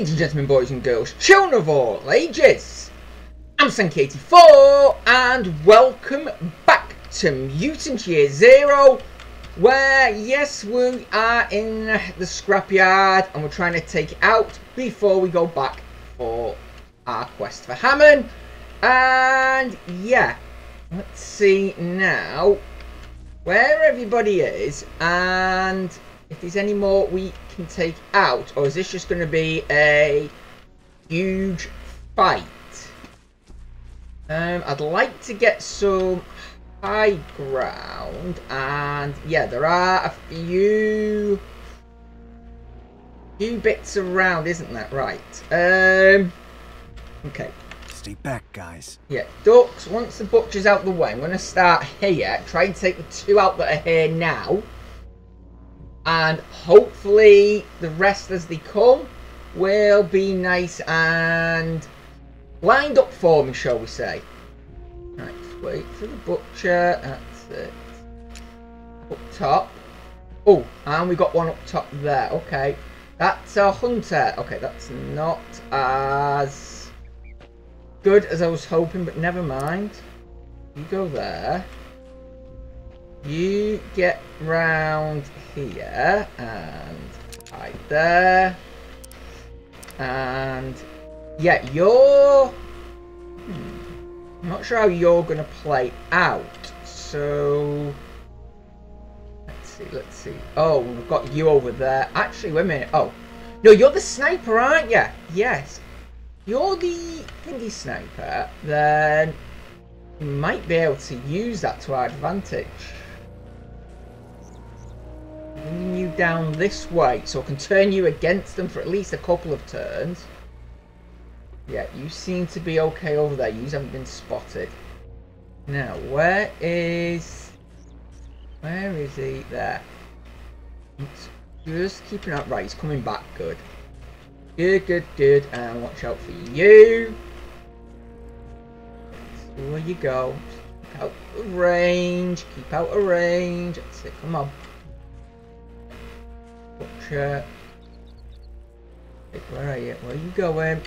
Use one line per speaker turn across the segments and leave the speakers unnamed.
Ladies and gentlemen, boys and girls, children of all ages, I'm Sankey84 and welcome back to Mutant Year Zero where, yes, we are in the scrapyard and we're trying to take it out before we go back for our quest for Hammon. And, yeah, let's see now where everybody is and if there's any more we can take out or is this just going to be a huge fight um, I'd like to get some high ground and yeah there are a few few bits around isn't that right um okay
Stay back, guys.
yeah, Dux, once the butcher's out the way, I'm going to start here, try and take the two out that are here now. And hopefully the rest as they come will be nice and lined up for me, shall we say. Right, wait for the butcher, that's it. Up top. Oh, and we got one up top there, okay. That's a hunter. Okay, that's not as good as I was hoping, but never mind. You go there. You get round here and hide there. And yeah, you're. Hmm, I'm not sure how you're gonna play out. So let's see, let's see. Oh, we've got you over there. Actually, wait a minute. Oh, no, you're the sniper, aren't you? Yes you're the thingy sniper, then you might be able to use that to our advantage. Bringing you down this way, so I can turn you against them for at least a couple of turns. Yeah, you seem to be okay over there. You haven't been spotted. Now, where is... Where is he? There. It's just keeping up. Right, he's coming back. Good. Good, good, good. And watch out for you. Where you go. Keep out of range. Keep out of range. That's it. Come on. Butcher. Where are you? Where are you going?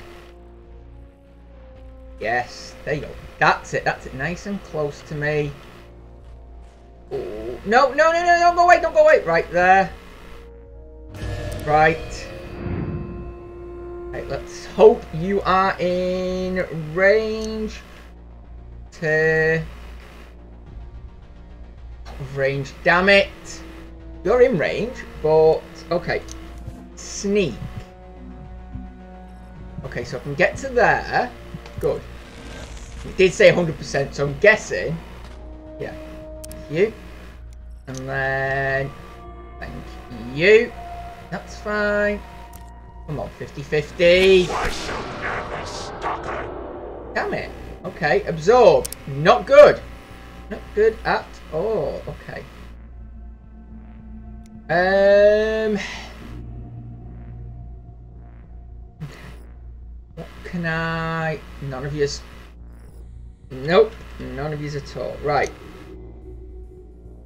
Yes. There you go. That's it. That's it. Nice and close to me. Oh. No, no, no, no. Don't go away. Don't go away. Right there. Right. Right, let's hope you are in range to range. Damn it! You're in range, but okay. Sneak. Okay, so I can get to there. Good. It did say 100%, so I'm guessing. Yeah. You. And then. Thank you. That's fine. Come on, 50-50. Damn it. Okay, absorbed. Not good. Not good at all. Okay. Um. What can I? None of yous. Nope. None of yous at all. Right.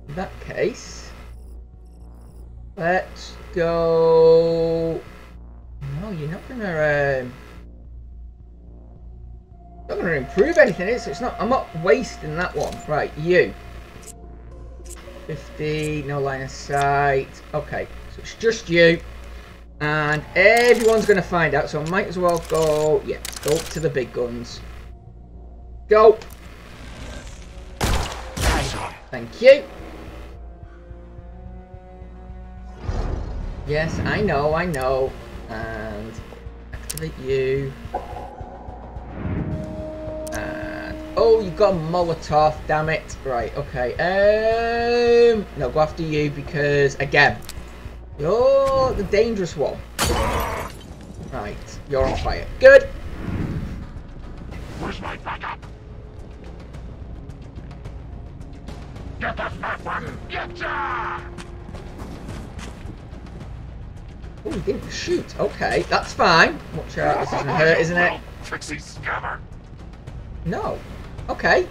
In that case, let's go. No, you're not gonna. Um, not gonna improve anything, is it? It's not. I'm not wasting that one. Right, you. 50, no line of sight. Okay, so it's just you. And everyone's going to find out, so I might as well go, yeah, go up to the big guns. Go. Thank you. Yes, I know, I know. And activate you. Oh, you got a Molotov. Damn it. Right. Okay. Um. No, go after you because again, you're the dangerous one. Right. You're on fire. Good.
Where's my backup? Get the fat one! Get ya!
Oh, he didn't shoot. Okay, that's fine. Watch out. This isn't hurt, isn't it?
Scammer!
No. Okay.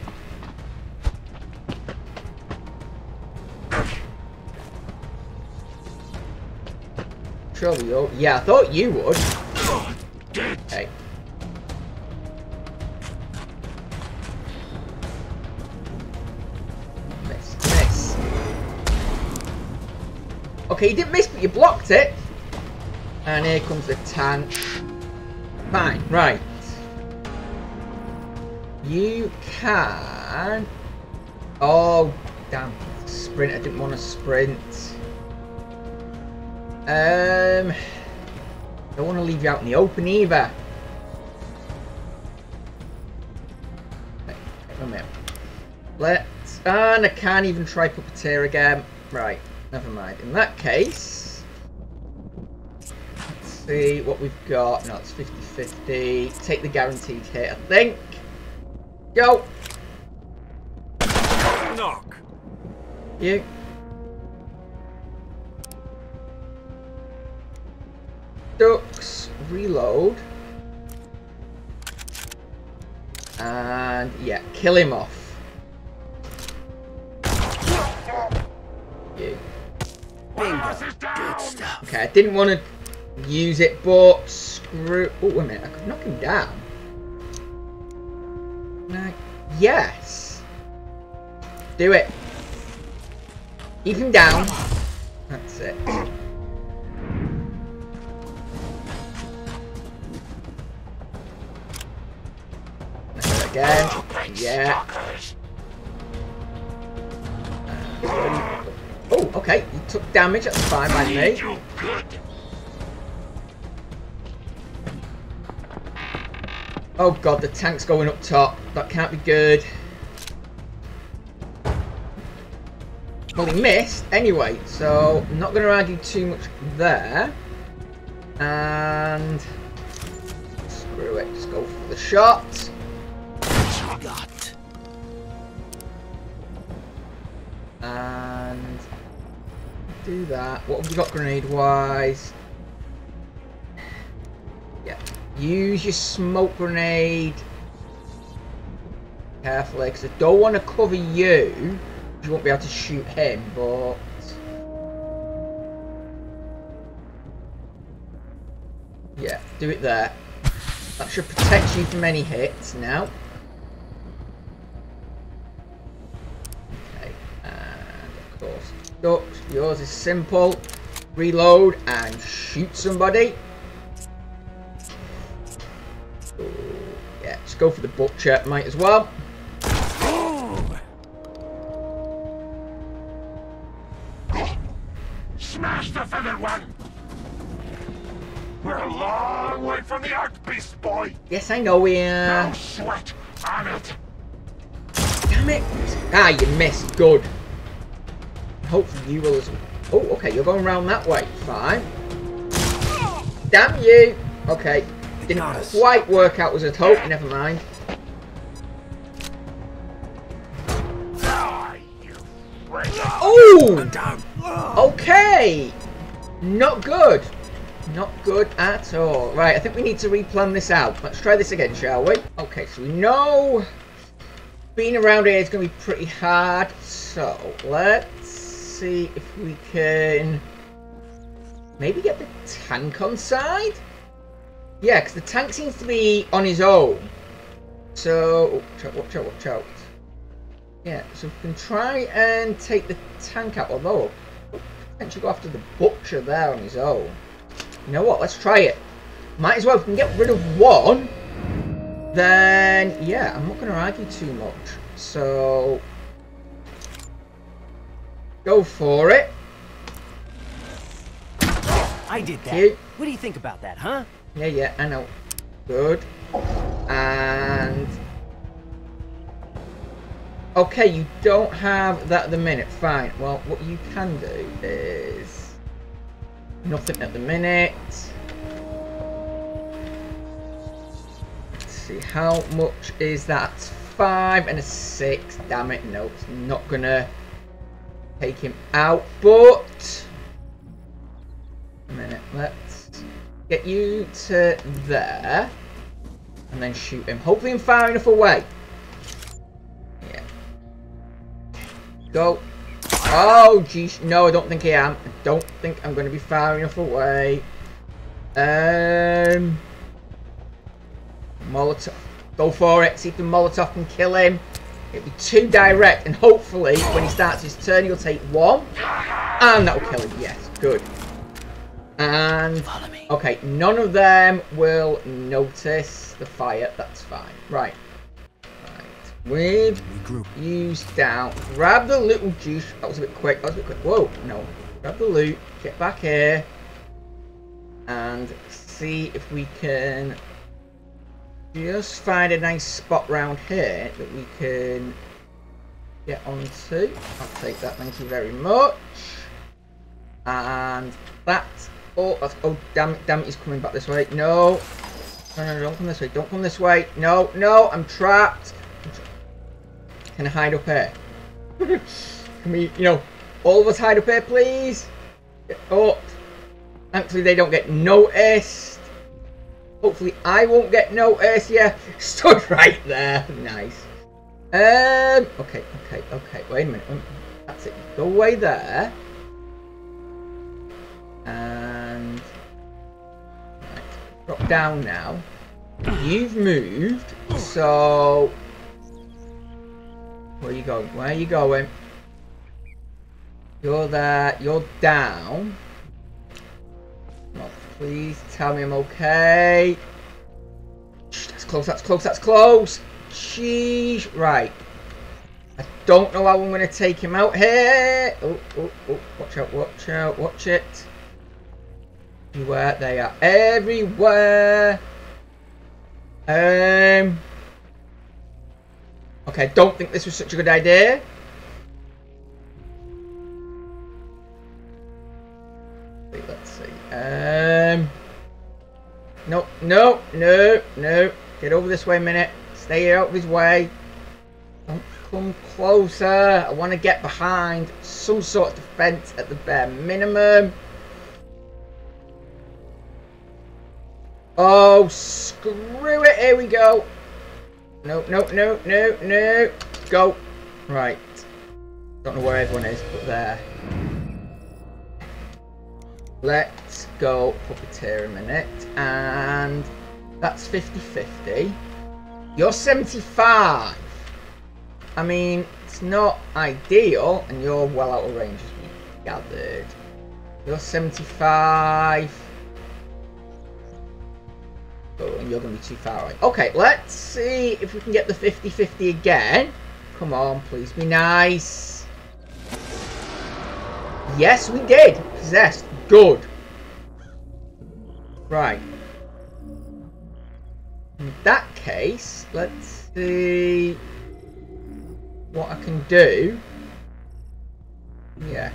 Surely you Yeah, I thought you would. Okay. Miss, miss. Okay, you didn't miss, but you blocked it. And here comes the tank. Fine, right. You can... Oh, damn. Sprint, I didn't want to sprint. Um... Don't want to leave you out in the open either. Let's... And I can't even try puppeteer again. Right, never mind. In that case... Let's see what we've got. No, it's 50-50. Take the guaranteed hit, I think. Go!
Knock.
You. Dux, reload. And yeah, kill him off. You.
Bingo. Good
stuff.
Okay, I didn't want to use it, but screw. Oh, wait a minute, I could knock him down. Yes. Do it. Him down. That's it. Again. Yeah.
Suckers.
Oh, okay. You took damage. That's fine by me. Oh god, the tank's going up top. That can't be good. Well, he missed anyway, so I'm not going to argue too much there. And screw it, just go for the shot.
Got?
And do that. What have we got grenade-wise? Yeah. Use your smoke grenade. Carefully, because I don't want to cover you. You won't be able to shoot him, but... Yeah, do it there. That should protect you from any hits now. Okay, and of course, Dux. Yours is simple. Reload and shoot somebody. Ooh, yeah, just go for the butcher. Might as well.
We're a long way from the Ark Beast, boy.
Yes, I know we
No
are.
sweat on it.
Damn it! Ah, you missed. Good. Hopefully you will as well. Oh, okay, you're going around that way. Fine. Damn you! Okay. Didn't
got us.
quite work out as I'd hoped. Never mind.
Die.
Oh! Okay! Not good. Not good at all. Right, I think we need to replan this out. Let's try this again, shall we? Okay, so we know being around here is going to be pretty hard. So, let's see if we can maybe get the tank on side? Yeah, because the tank seems to be on his own. So, watch out, watch out, watch out. Yeah, so we can try and take the tank out, although potentially go after the butcher there on his own. You know what? Let's try it. Might as well. If we can get rid of one, then yeah, I'm not going to argue too much. So go for it.
I did that.
You.
What do you think about that, huh?
Yeah, yeah, I know. Good. And okay, you don't have that at the minute. Fine. Well, what you can do is nothing at the minute. Let's see, how much is that? Five and a six. Damn it, no, it's not gonna take him out. But a minute, let's get you to there and then shoot him. Hopefully, I'm far enough away. Yeah. Go. Oh, geez. No, I don't think I am. I don't think I'm going to be far enough away. Um. Molotov. Go for it. See if the Molotov can kill him. It'll be too direct, and hopefully, when he starts his turn, he'll take one. And that will kill him. Yes, good. And,
Follow me.
okay, none of them will notice the fire. That's fine. Right. We've
Regroup.
used down. Grab the little juice. That was a bit quick. That was a bit quick. Whoa, no. Grab the loot. Get back here. And see if we can just find a nice spot round here that we can get onto. I'll take that. Thank you very much. And that's all. Oh, that's, oh, damn it. Damn it. He's coming back this way. No. No, no, don't come this way. Don't come this way. No, no. I'm trapped. Can hide up here? Can we, you know, all of us hide up here, please? Get up. Thankfully, they don't get noticed. Hopefully, I won't get noticed. Yeah, stood right there. Nice. Um. Okay. Okay. Okay. Wait a minute. Um, That's it. Go away there. And right, drop down now. You've moved, so where you going? Where are you going? You're there. You're down. Oh, please tell me I'm okay. That's close. That's close. That's close. Jeez. Right. I don't know how I'm going to take him out here. Oh, oh, oh. Watch out. Watch out. Watch it. Everywhere. They are everywhere. Um. Okay, I don't think this was such a good idea. Let's see. Um. No, no, no, no. Get over this way a minute. Stay out of his way. Don't come closer. I want to get behind some sort of defense at the bare minimum. Oh, screw it. Here we go. No, no, no, no, no. Go. Right. Don't know where everyone is, but there. Let's go puppeteer a minute. And that's 50-50. You're 75. I mean, it's not ideal, and you're well out of range as we gathered. You're 75. Oh, and you're going to be too far away. Okay, let's see if we can get the 50-50 again. Come on, please be nice. Yes, we did. Possessed. Good. Right. In that case, let's see what I can do. Yeah.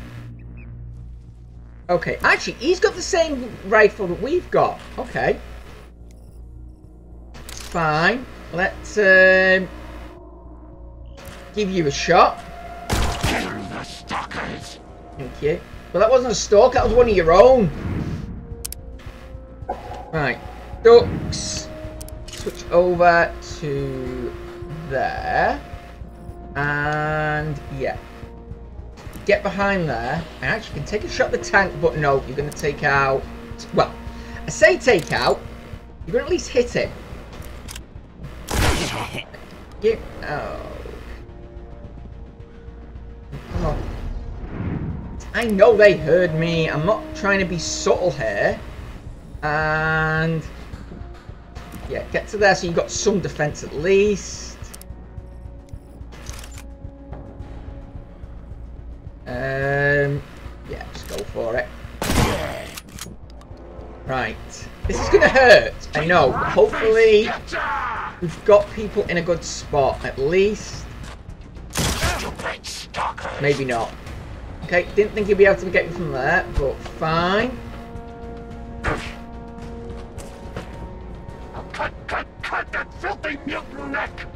Okay, actually, he's got the same rifle that we've got. Okay. Fine. Let's um, give you a shot.
Kill the stalkers.
Thank you. Well, that wasn't a stalk. That was one of your own. Right. Dux. Switch over to there. And yeah. Get behind there. I actually can take a shot at the tank, but no, you're going to take out... Well, I say take out. You're going to at least hit him. Get oh. Come. I know they heard me. I'm not trying to be subtle here. And yeah, get to there so you've got some defense at least. Um, yeah, just go for it. Right. This is gonna hurt. I know. Hopefully, we've got people in a good spot at least. Maybe not. Okay, didn't think he'd be able to get me from there, but fine.
Cut, cut, cut that filthy mutant neck.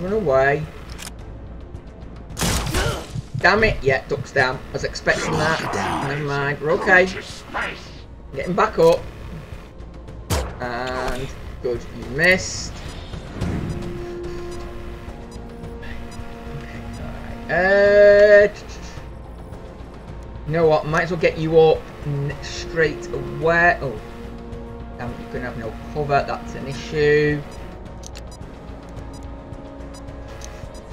Run away. Damn it! Yeah, Dux down. I was expecting that. Never mind. We're okay. Getting back up. And good, you missed. Okay, alright. Uh, you know what? Might as well get you up straight away. Oh, Um, you're gonna have no cover, that's an issue.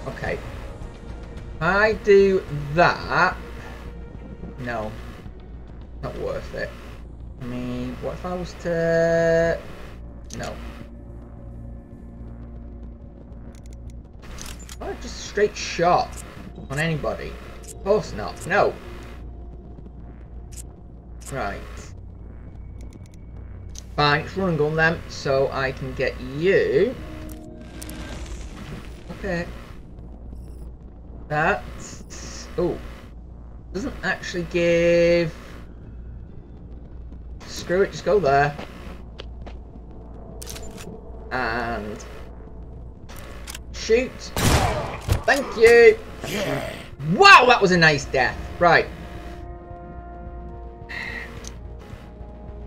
Okay. I do that. No. Not worth it. I mean, what if I was to... No. Oh, just straight shot on anybody. Of course not. No. Right. Fine, it's run and gun then, so I can get you. Okay. That. Oh. Doesn't actually give. Screw it, just go there. And. Shoot. Thank you.
Yeah.
Wow, that was a nice death. Right.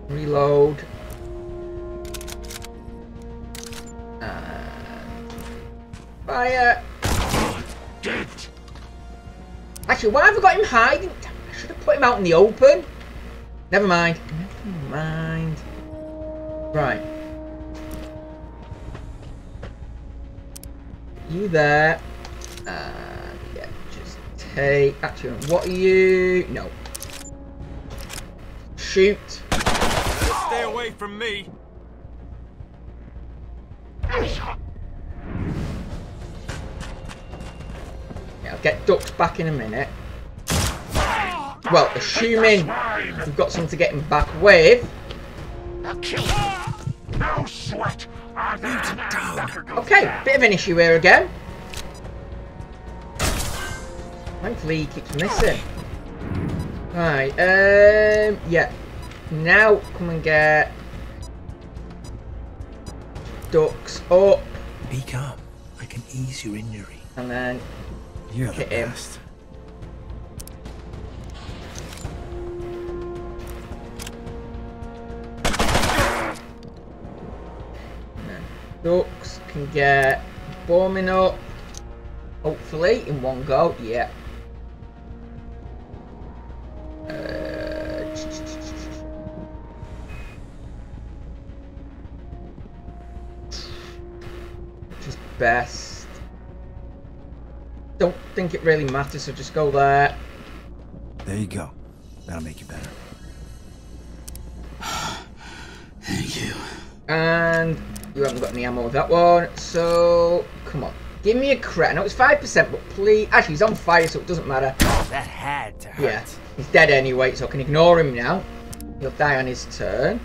Reload. And fire.
Dead.
Actually, why have I got him hiding? I should have put him out in the open. Never mind. Never mind. Right. You there. And yeah, just take. Actually, what are you? No. Shoot.
Stay away from me.
Get ducked back in a minute. Well, assuming we've got something to get him back with.
No sweat.
Okay, bit of an issue here again. Thankfully he keeps missing. Right, um, yeah. Now come and get Dux up
Be calm. I can ease your injury.
and then
You're the best.
Dux can get bombing up. Hopefully in one go, yeah. Uh, best. Don't think it really matters, so just go there.
There you go. That'll make you better. Thank you.
And you haven't got any ammo with that one, so come on. Give me a crit. I know it's 5%, but please... Actually, he's on fire, so it doesn't matter.
That had to hurt.
Yeah, he's dead anyway, so I can ignore him now. He'll die on his turn.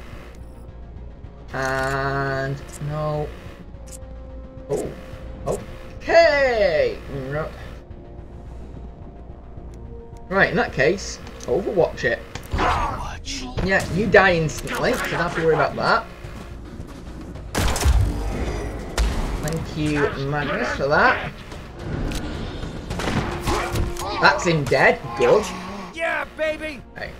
And... No. Oh. Okay! No. Right, in that case, Overwatch it.
Watch.
Yeah, you die instantly, so don't have to worry about that. Thank you, Magnus, for that. That's him dead. Good.
Yeah, baby.
Right.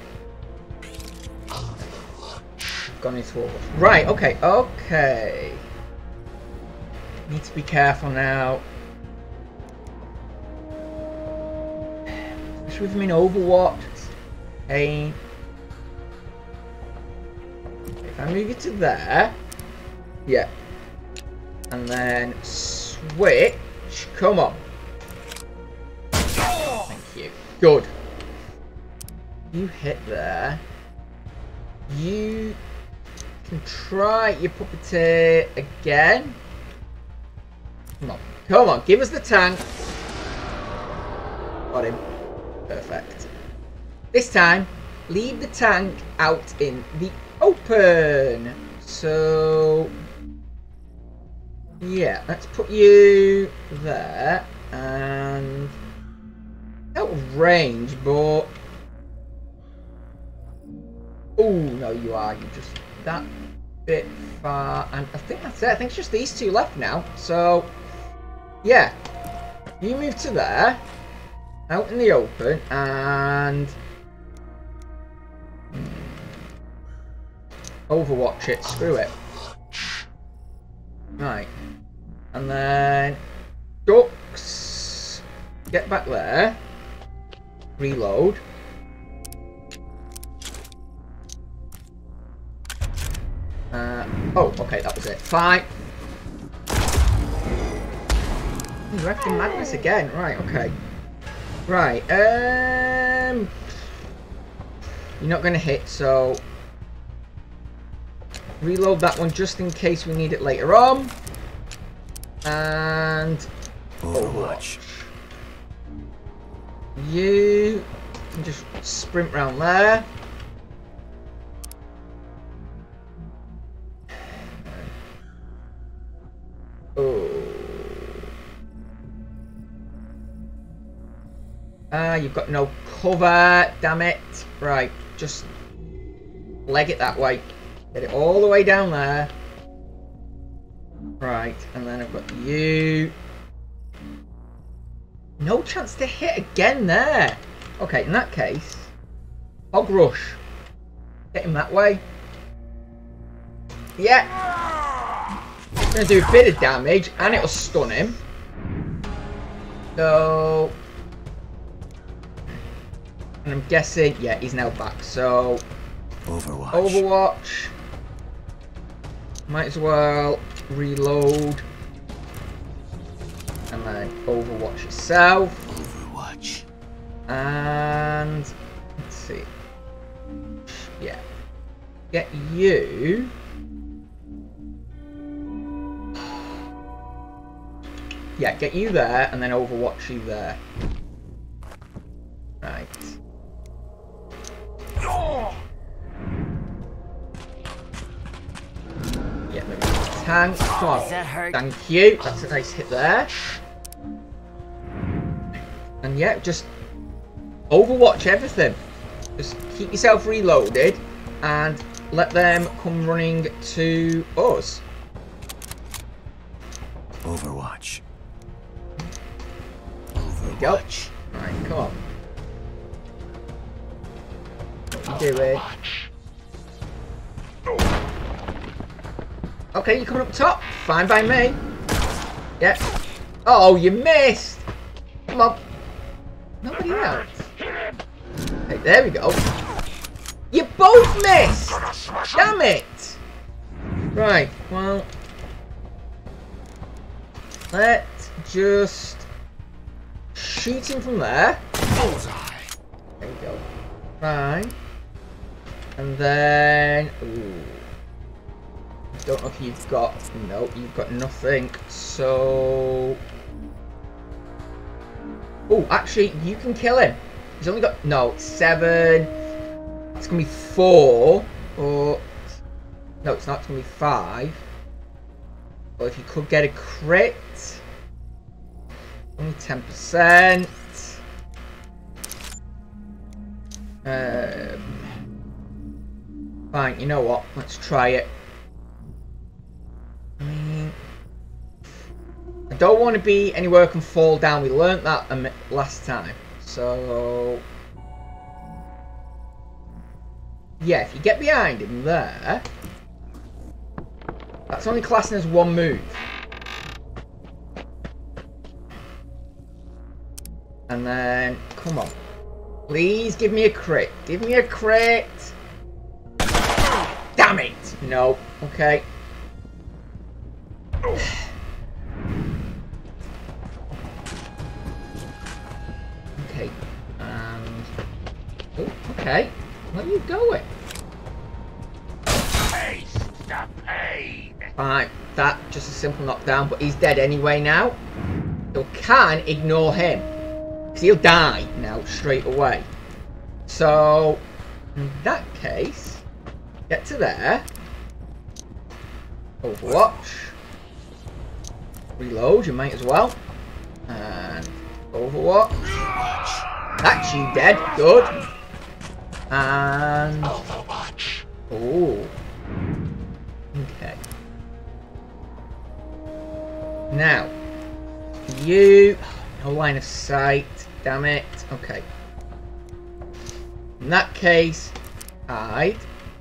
Gone into Overwatch. Right, okay, okay. Need to be careful now. Especially with him in Overwatch. Hey. If I move it to there. Yeah. And then switch. Come on. Thank you. Good. You hit there. You can try your puppeteer again. Come on. Come on, give us the tank. Got him. Perfect. This time, leave the tank out in the open. So, yeah, let's put you there and out of range, but oh no, you are. You're just that bit far, and I think that's it. I think it's just these two left now. So, yeah, you move to there, out in the open, and Overwatch it. Screw it. Right, and then Dux. Get back there. Reload. Uh, oh, okay, that was it. Fine. You're acting madness again. Right, okay. Right, um... You're not going to hit, so... Reload that one just in case we need it later on. And...
Overwatch.
You can just sprint round there. Ah, you've got no cover. Damn it. Right, just leg it that way. Get it all the way down there. Right, and then I've got you. No chance to hit again there. Okay, in that case, Hog Rush. Get him that way. Yeah. Gonna do a bit of damage, and it'll stun him. So... And I'm guessing, yeah, he's now back. So,
Overwatch.
Overwatch. Might as well reload. And then Overwatch itself.
Overwatch.
And let's see. Yeah. Get you. Yeah, get you there and then Overwatch you there. Right. Tank. Come on.
Does that hurt?
Thank you. That's a nice hit there. And yeah, just overwatch everything. Just keep yourself reloaded and let them come running to us.
Overwatch.
There you. Right, come on. What you doing? Okay, you're coming up top. Fine by me. Yeah. Oh, you missed. Come on. Nobody else. Hey, there we go. You both missed. Damn it. Right, well. Let's just shoot him from there.
Bullseye.
There we go. Fine. And then... Ooh. Don't know if you've got... No, you've got nothing. So... Oh, actually, you can kill him. He's only got... No, seven. It's going to be four. Or... No, it's not. It's going to be five. But if you could get a crit... Only 10%. Um, fine, you know what? Let's try it. I don't want to be anywhere I can fall down. We learnt that last time. So, yeah, if you get behind him there, that's only classing as one move. And then, come on. Please give me a crit. Give me a crit. Damn it. No. Okay. Okay. Okay. Where are you going?
Taste the pain.
That just a simple knockdown, but he's dead anyway now. So can ignore him. Because he'll die now straight away. So, in that case, get to there. Overwatch. Reload, you might as well. And Overwatch. That's you dead. Good. And...
Overwatch.
Oh. Okay. Now, you... No line of sight. Damn it. Okay. In that case, hide.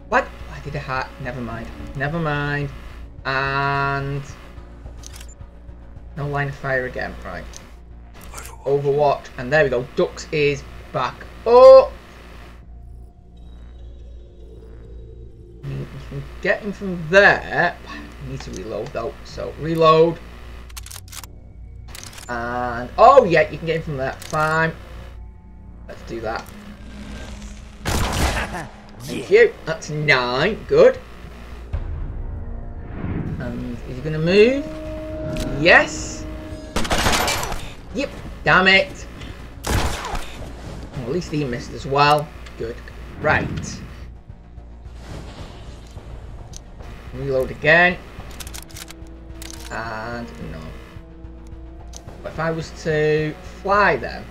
What? Why did I hide? Never mind. Never mind. And... No line of fire again. Right. Overwatch. And there we go. Dux is back. Oh! You can get him from there. I need to reload though. So reload. And oh yeah, you can get him from there. Fine. Let's do that. Thank you. That's nine. Good. And is he gonna move? Yes. Yep. Damn it. Well, at least he missed as well. Good. Right. Reload again. And no. But if I was to fly then.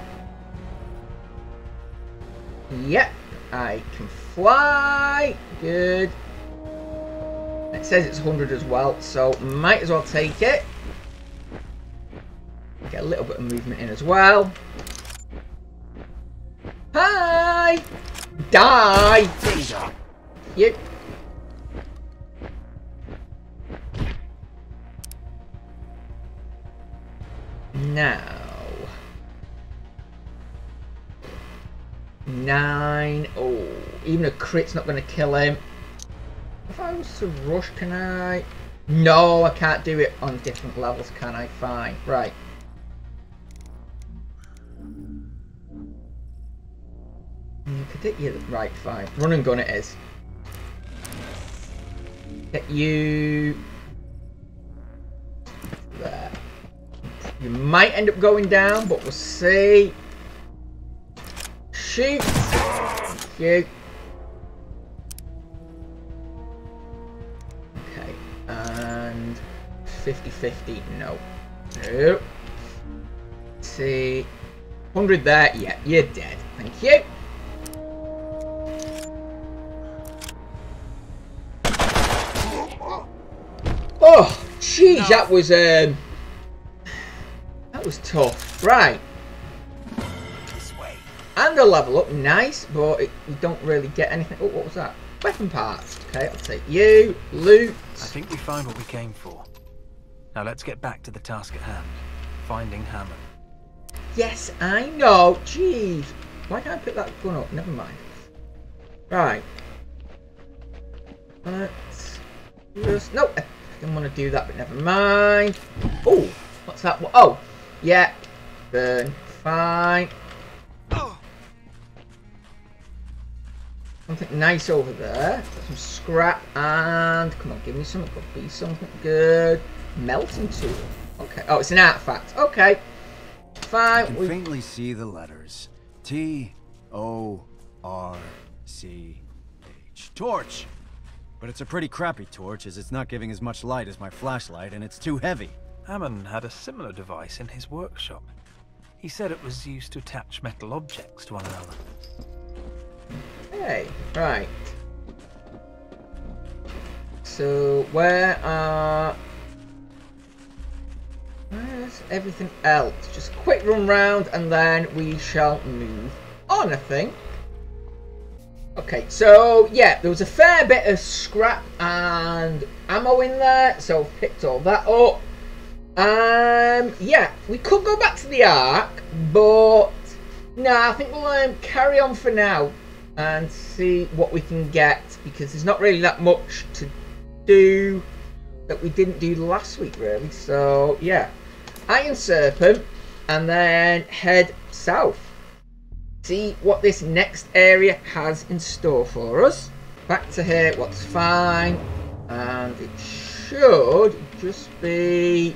Yep. I can fly. Good. It says it's 100 as well, so might as well take it. Get a little bit of movement in as well. Hi! Die! Yep. Now. Nine. Oh, even a crit's not going to kill him. If I was to rush, can I? No, I can't do it on different levels, can I? Fine. Right. You could hit you. Right, fine. Run and gun it is. Get you... You might end up going down, but we'll see. Shoot! Shoot. Okay, and 50-50, no. Nope. see. 100 there, yeah, you're dead. Thank you. Oh, jeez, that was um, that was tough. Right, and a level up, nice, but it, you don't really get anything. Oh, what was that? Weapon parts. Okay, I'll take you. Loot.
I think we found what we came for. Now let's get back to the task at hand. Finding Hammon.
Yes, I know. Jeez, why can't I pick that gun up? Never mind. Right. Let's just no. I didn't want to do that, but never mind. Oh, what's that? Oh, yeah. Burn. Fine. Something nice over there. Some scrap and come on, give me something. Could be something good. Melting tool. Okay. Oh, it's an artifact. Okay.
I
Fine.
can
We
faintly see the letters. T O R C H. Torch! But it's a pretty crappy torch as it's not giving as much light as my flashlight and it's too heavy.
Hammon had a similar device in his workshop. He said it was used to attach metal objects to one another.
Okay, right. So where are where's everything else? Just quick run round and then we shall move on, I think. Okay, so yeah, there was a fair bit of scrap and ammo in there, so picked all that up. Um, yeah, we could go back to the Ark, but no, I think we'll um, carry on for now and see what we can get because there's not really that much to do that we didn't do last week, really. So yeah, Iron Serpent, and then head south. See what this next area has in store for us. Back to here, what's fine, and it should just be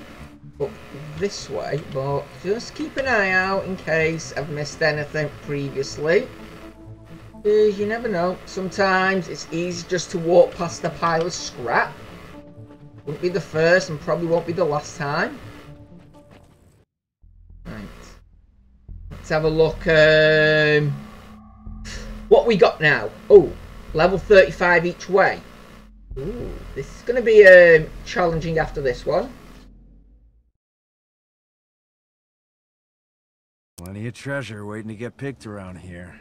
up this way, but just keep an eye out in case I've missed anything previously. Because you never know, sometimes it's easy just to walk past a pile of scrap. Won't be the first and probably won't be the last time. Right. Let's have a look. Um, what we got now? Oh, level 35 each way. Ooh, this is going to be um, challenging after this one.
Plenty of treasure waiting to get picked around here.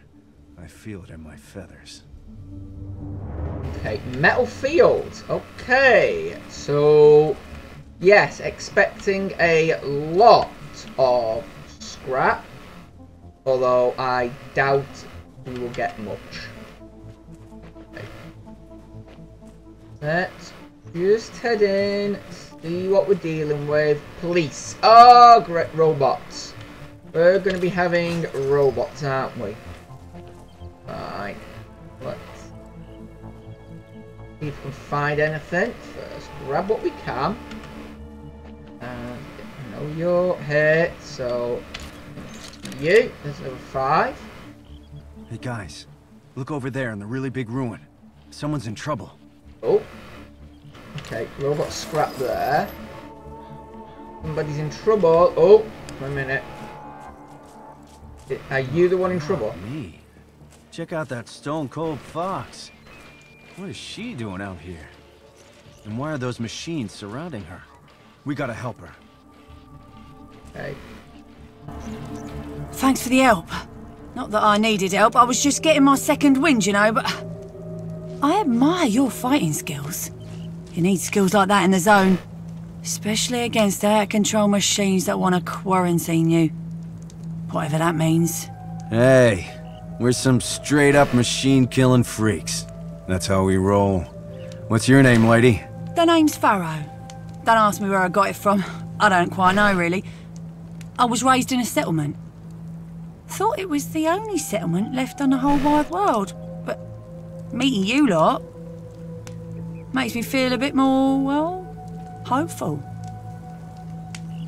I feel it in my feathers.
Okay, metal field. Okay, so yes, expecting a lot of scrap, although I doubt we will get much. Let's just head in, see what we're dealing with. Police. Oh, great robots. We're going to be having robots, aren't we? Right. Let's see if we can find anything. First, grab what we can. And I know you're here, so you. There's number five.
Hey guys, look over there in the really big ruin. Someone's in trouble.
Oh. Okay, robot scrap there. Somebody's in trouble. Oh, wait a minute. Are you the one in oh, trouble?
Me? Check out that stone cold fox. What is she doing out here? And why are those machines surrounding her? We gotta help her.
Hey.
Thanks for the help. Not that I needed help, I was just getting my second wind, you know, but... I admire your fighting skills. You need skills like that in the zone. Especially against out-of-control machines that want to quarantine you. Whatever that means.
Hey, we're some straight-up machine-killing freaks. That's how we roll. What's your name, lady?
The name's Farrow. Don't ask me where I got it from. I don't quite know, really. I was raised in a settlement. Thought it was the only settlement left on the whole wide world. But meeting you lot makes me feel a bit more, well, hopeful.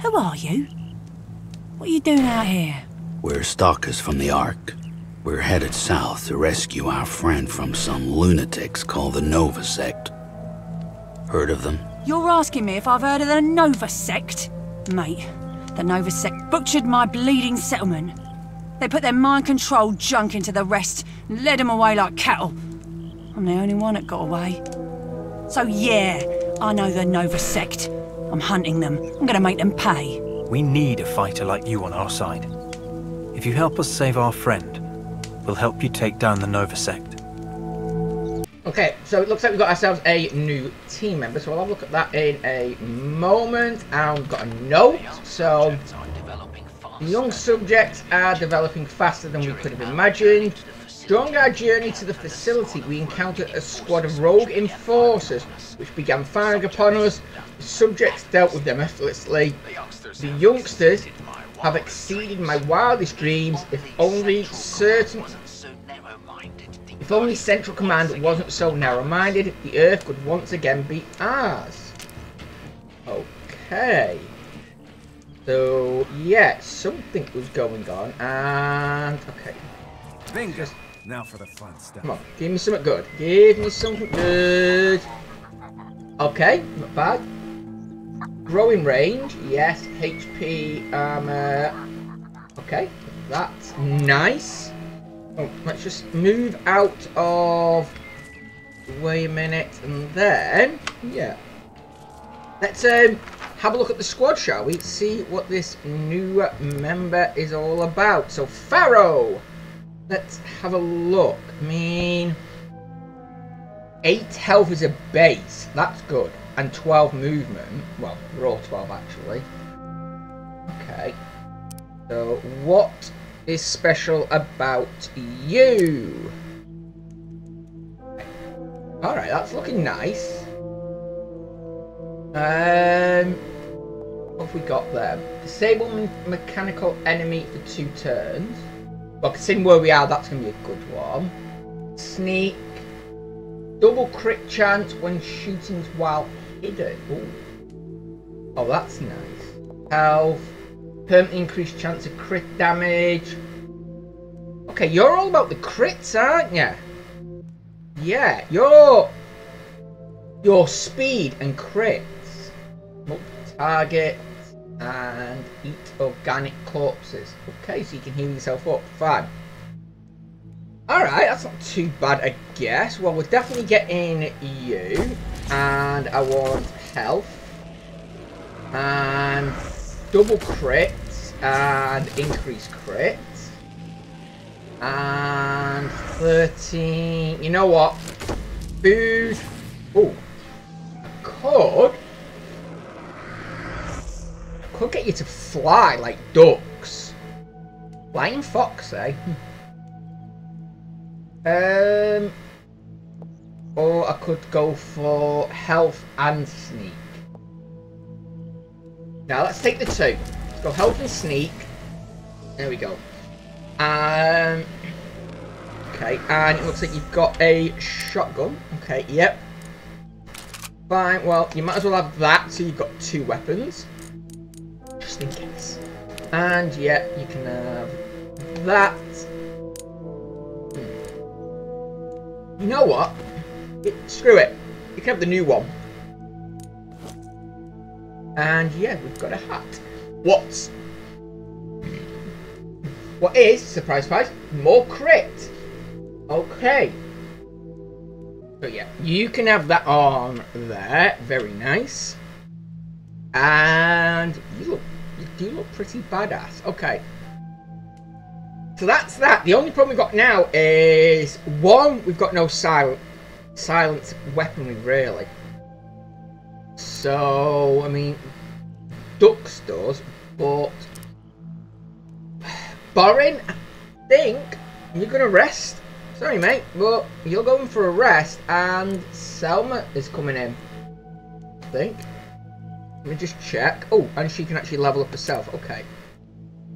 Who are you? What are you doing out here?
We're stalkers from the Ark. We're headed south to rescue our friend from some lunatics called the Nova Sect. Heard of them?
You're asking me if I've heard of the Nova Sect? Mate, the Nova Sect butchered my bleeding settlement. They put their mind-controlled junk into the rest and led them away like cattle. I'm the only one that got away. So yeah, I know the Nova Sect. I'm hunting them. I'm gonna make them pay.
We need a fighter like you on our side. If you help us save our friend, we'll help you take down the Nova Sect.
Okay, so it looks like we've got ourselves a new team member, so we'll have a look at that in a moment. And we've got a note, so young subjects are developing faster than we could have imagined. During our journey to the facility, we encountered a squad of rogue enforcers, which began firing upon us. The subjects dealt with them effortlessly. The youngsters have exceeded my wildest dreams, if only certain if only Central Command wasn't so narrow-minded, the Earth could once again be ours. Okay. So, yeah, something was going on, and... Okay.
Bingo! Now for the fun stuff.
Come on, give me something good. Give me something good. Okay, not bad. Growing range, yes. HP, armor. Okay, that's nice. Oh, let's just move out of. Wait a minute, and then yeah. Let's um have a look at the squad, shall we? See what this new member is all about. So Farrow, let's have a look. I mean, eight health is a base. That's good, and twelve movement. Well, we're all twelve actually. Okay. So what is special about you? Alright, that's looking nice. Um, what have we got there? Disable me mechanical enemy for two turns. Well, considering where we are, that's going to be a good one. Sneak. Double crit chance when shooting while Ooh. Oh, that's nice. Health. Permanent increased chance of crit damage. Okay, you're all about the crits, aren't you? Yeah, you're... Your speed and crits. Target and eat organic corpses. Okay, so you can heal yourself up. Fine. Alright, that's not too bad, I guess. Well, we're definitely getting you. And I want health. And double crits. And increased crits. And 13. You know what? Food. Oh. Could. Could get you to fly like ducks. Flying fox, eh? Um. Or I could go for health and sneak. Now let's take the two. Let's go health and sneak. There we go. Um. Okay, and it looks like you've got a shotgun. Okay, yep. Fine, well, you might as well have that, so you've got two weapons. Just in case. And, yeah, you can have that. You know what? It, screw it. You can have the new one. And, yeah, we've got a hat. What's... What is, surprise, surprise, more crit. Okay. So yeah, you can have that on there. Very nice. And you look, you do look pretty badass. Okay. So that's that. The only problem we've got now is one, we've got no silent, silent weaponry really. So I mean, Dux does, but Bormin, I think you're gonna rest. Sorry, mate, but you're going for a rest, and Selma is coming in. I think. Let me just check. Oh, and she can actually level up herself. Okay.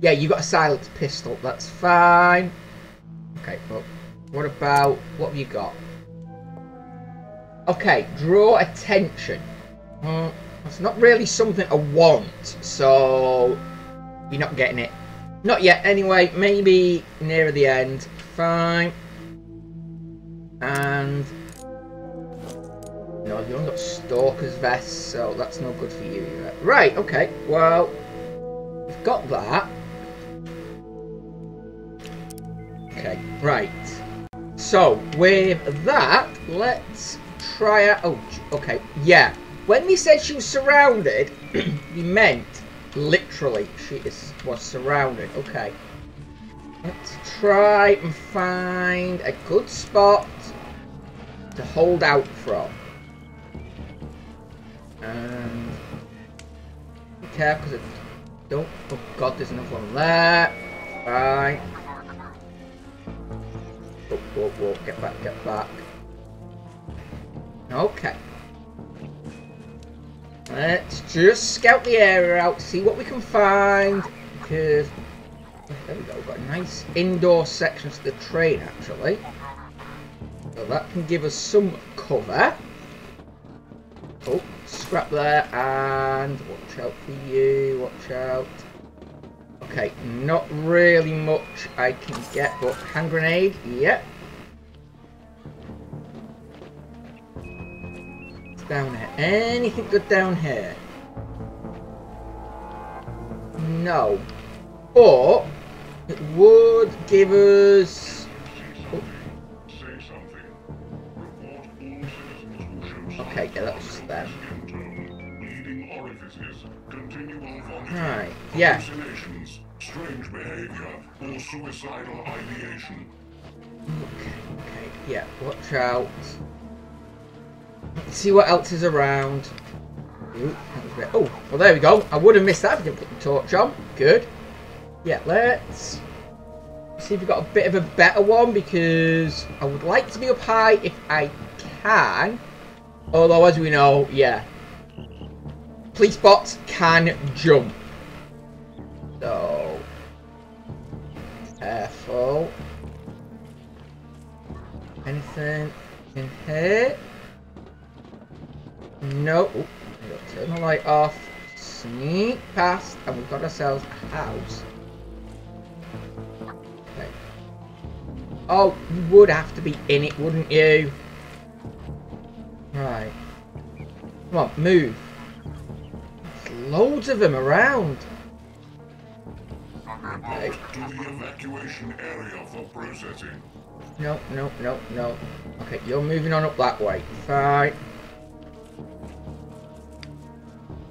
Yeah, you got a silenced pistol. That's fine. Okay, well, what about... What have you got? Okay, draw attention. Mm, that's not really something I want, so... You're not getting it. Not yet, anyway. Maybe nearer the end. Fine. And no, you only got Stalker's vest, so that's no good for you. Right, okay, well, we've got that. Okay, right. So, with that, let's try out... Oh, okay, yeah. When we said she was surrounded, we meant literally she is was surrounded. Okay. Let's try and find a good spot to hold out from. And be careful because I don't. Oh god, there's another one there. Right. Oh, whoa, whoa, get back, get back. Okay. Let's just scout the area out, see what we can find. Because oh, there we go, we've got a nice indoor section to the train actually. So that can give us some cover. Oh, scrap there, and watch out for you, watch out. Okay, not really much I can get, but hand grenade, yep. Down here? Anything good down here? No. But, it would give us Okay, yeah, that was just them. Right, yeah.
Strange behavior or suicidal ideation.
Okay, yeah, watch out. See what else is around. Ooh, oh, well there we go. I would have missed that if I didn't put the torch on. Good. Yeah, let's see if we've got a bit of a better one because I would like to be up high if I can. Although, as we know, yeah. Police bots can jump. So... Anything in here? No. Ooh, turn the light off. Sneak past. And we've got ourselves a house. Okay. Oh, you would have to be in it, wouldn't you? Right. Come on, move. There's loads of them around. Okay.
To the evacuation area for processing.
No, no, no, no. Okay, you're moving on up that way. Fine.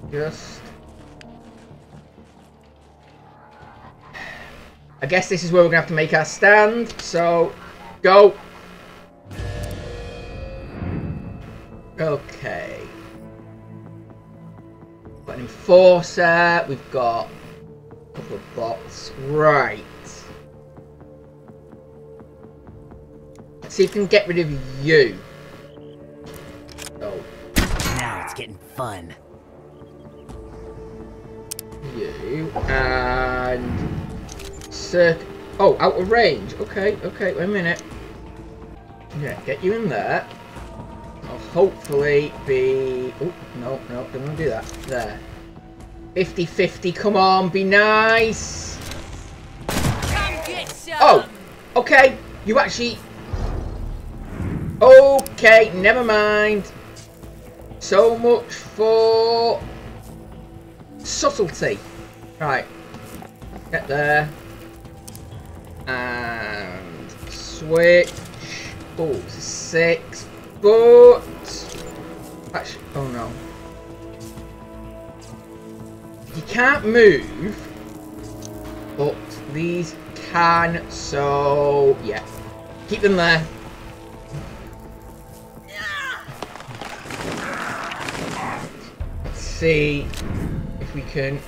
Just... I guess this is where we're going to have to make our stand. So, go. Okay. Got an enforcer. We've got a couple of bots. Right. If we can get rid of you. Oh,
Now it's getting fun.
you and circ. Oh, out of range. Okay, okay. Wait a minute. Yeah, get you in there. I'll hopefully be. Oh no, no, don't want to do that. There. 50-50. Come on, be nice.
Come get some.
Oh, okay. You actually. Okay, never mind. So much for subtlety. Right. Get there. And switch. Oh, six. But. Actually, oh no. You can't move. But these can, so yeah. Keep them there. See if we can.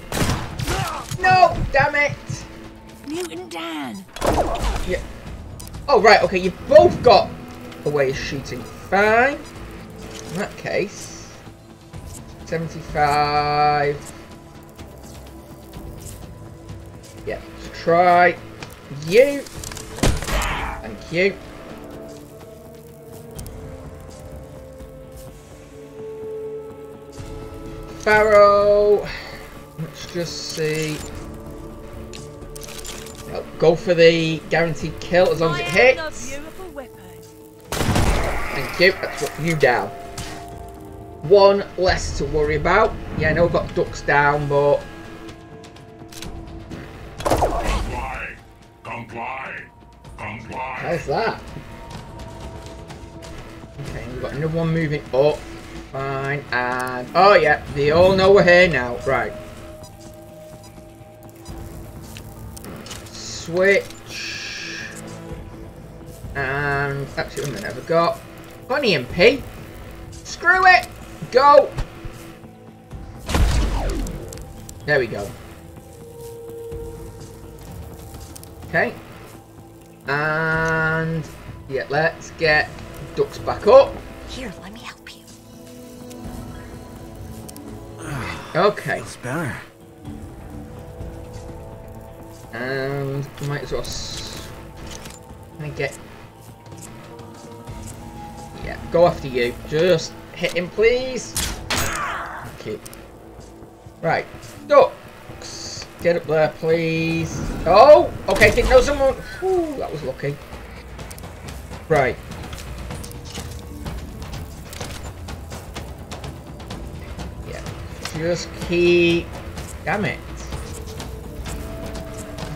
No! Damn it!
Mutant Dan.
Yeah. Oh, right, okay, you've both got a way of shooting. Fine. In that case, 75. Yeah, let's try you. Thank you. Farrow. Let's just see. Well, Go for the guaranteed kill as long as it hits. Thank you. That's what you down. One less to worry about. Yeah, I know I've got Dux down, but
Comply. Comply. Comply.
how's that? Okay, we've got another one moving up. Fine, and oh yeah, they all know we're here now. Right. Switch. And actually, wait a minute, have got got an EMP? Screw it! Go! There we go. Okay. And yeah, let's get Dux back up.
Here, let
Okay.
Feels better.
And might as well s- Can I get Yeah, go after you. Just hit him please. Thank you. Right. Dux. Get up there please. Oh! Okay, didn't know someone Whew, that was lucky. Right. Just keep damn it.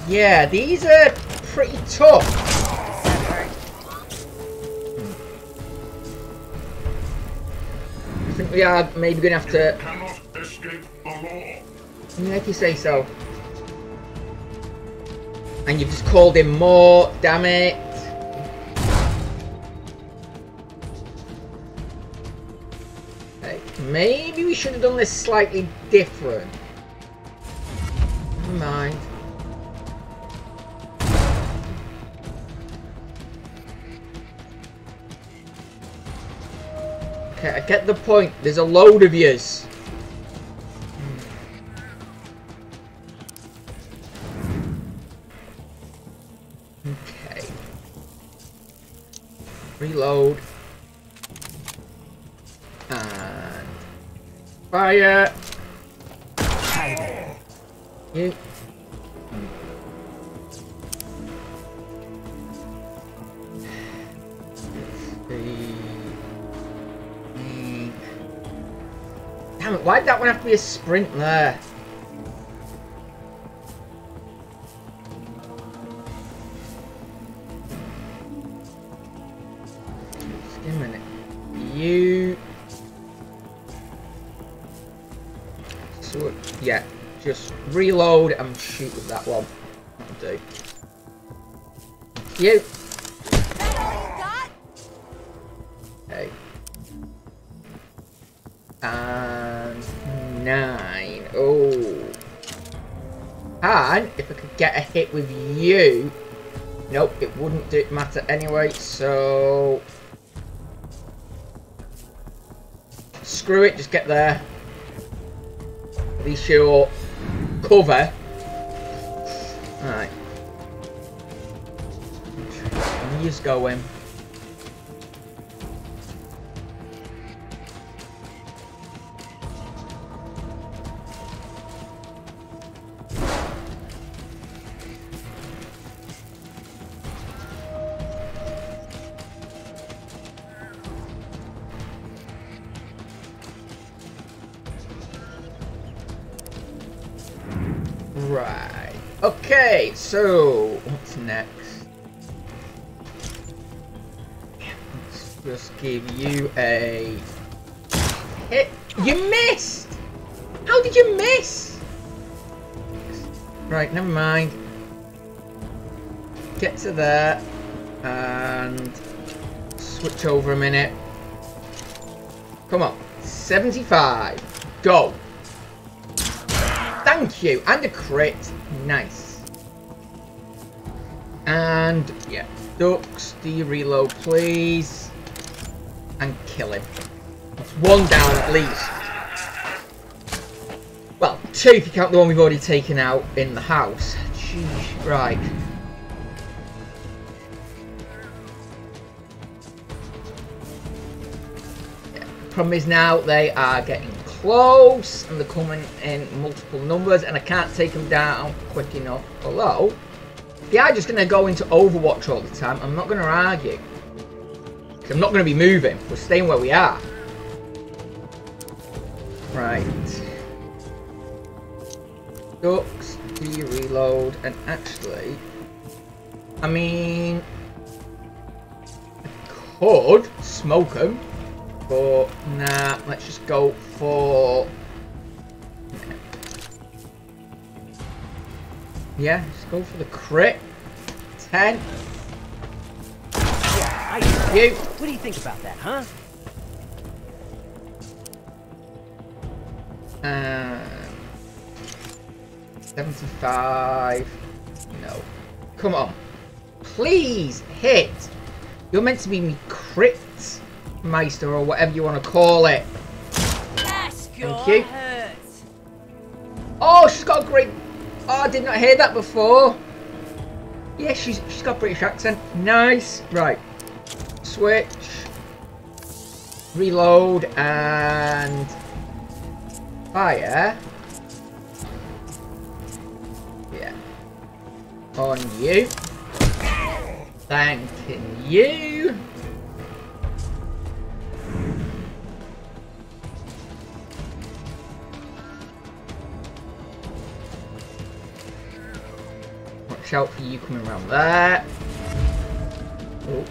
Yeah, these are pretty tough. I think we are maybe going to have to
Cannot escape the law.
make you say so. And you've just called him more, damn it. Maybe we should have done this slightly different. Never mind. Okay, I get the point. There's a load of yous. Sprint there? Just give me a minute. You... So, yeah, just reload and shoot with that one. That'll do. You! If I could get a hit with you. Nope, it wouldn't do matter anyway, so screw it, just get there. At least you're cover. Alright. You just next? Let's just give you a hit. You missed! How did you miss? Right, never mind. Get to there and switch over a minute. Come on. 75. Go. Thank you. And a crit. Nice. And, yeah. Dux, do you reload, please? And kill him. That's one down at least. Well, two if you count the one we've already taken out in the house. Jeez, right. Problem is now they are getting close and they're coming in multiple numbers and I can't take them down quick enough. Although, they are just going to go into Overwatch all the time, I'm not going to argue. I'm not going to be moving. We're staying where we are. Right. Dux, do you reload? And actually, I mean, I could smoke them, but nah, let's just go for. Yeah, let's go for the crit. 10.
I,
You.
what do you think about that, huh?
Um, 75. No. Come on. Please hit. You're meant to be me crit meister or whatever you want to call it.
Thank
you. Oh, she's got a great. Oh, I did not hear that before. Yeah, she's she's got British accent. Nice. Right. Switch. Reload and fire. Yeah. On you. Thanking you. Watch out for you coming around there. Oh.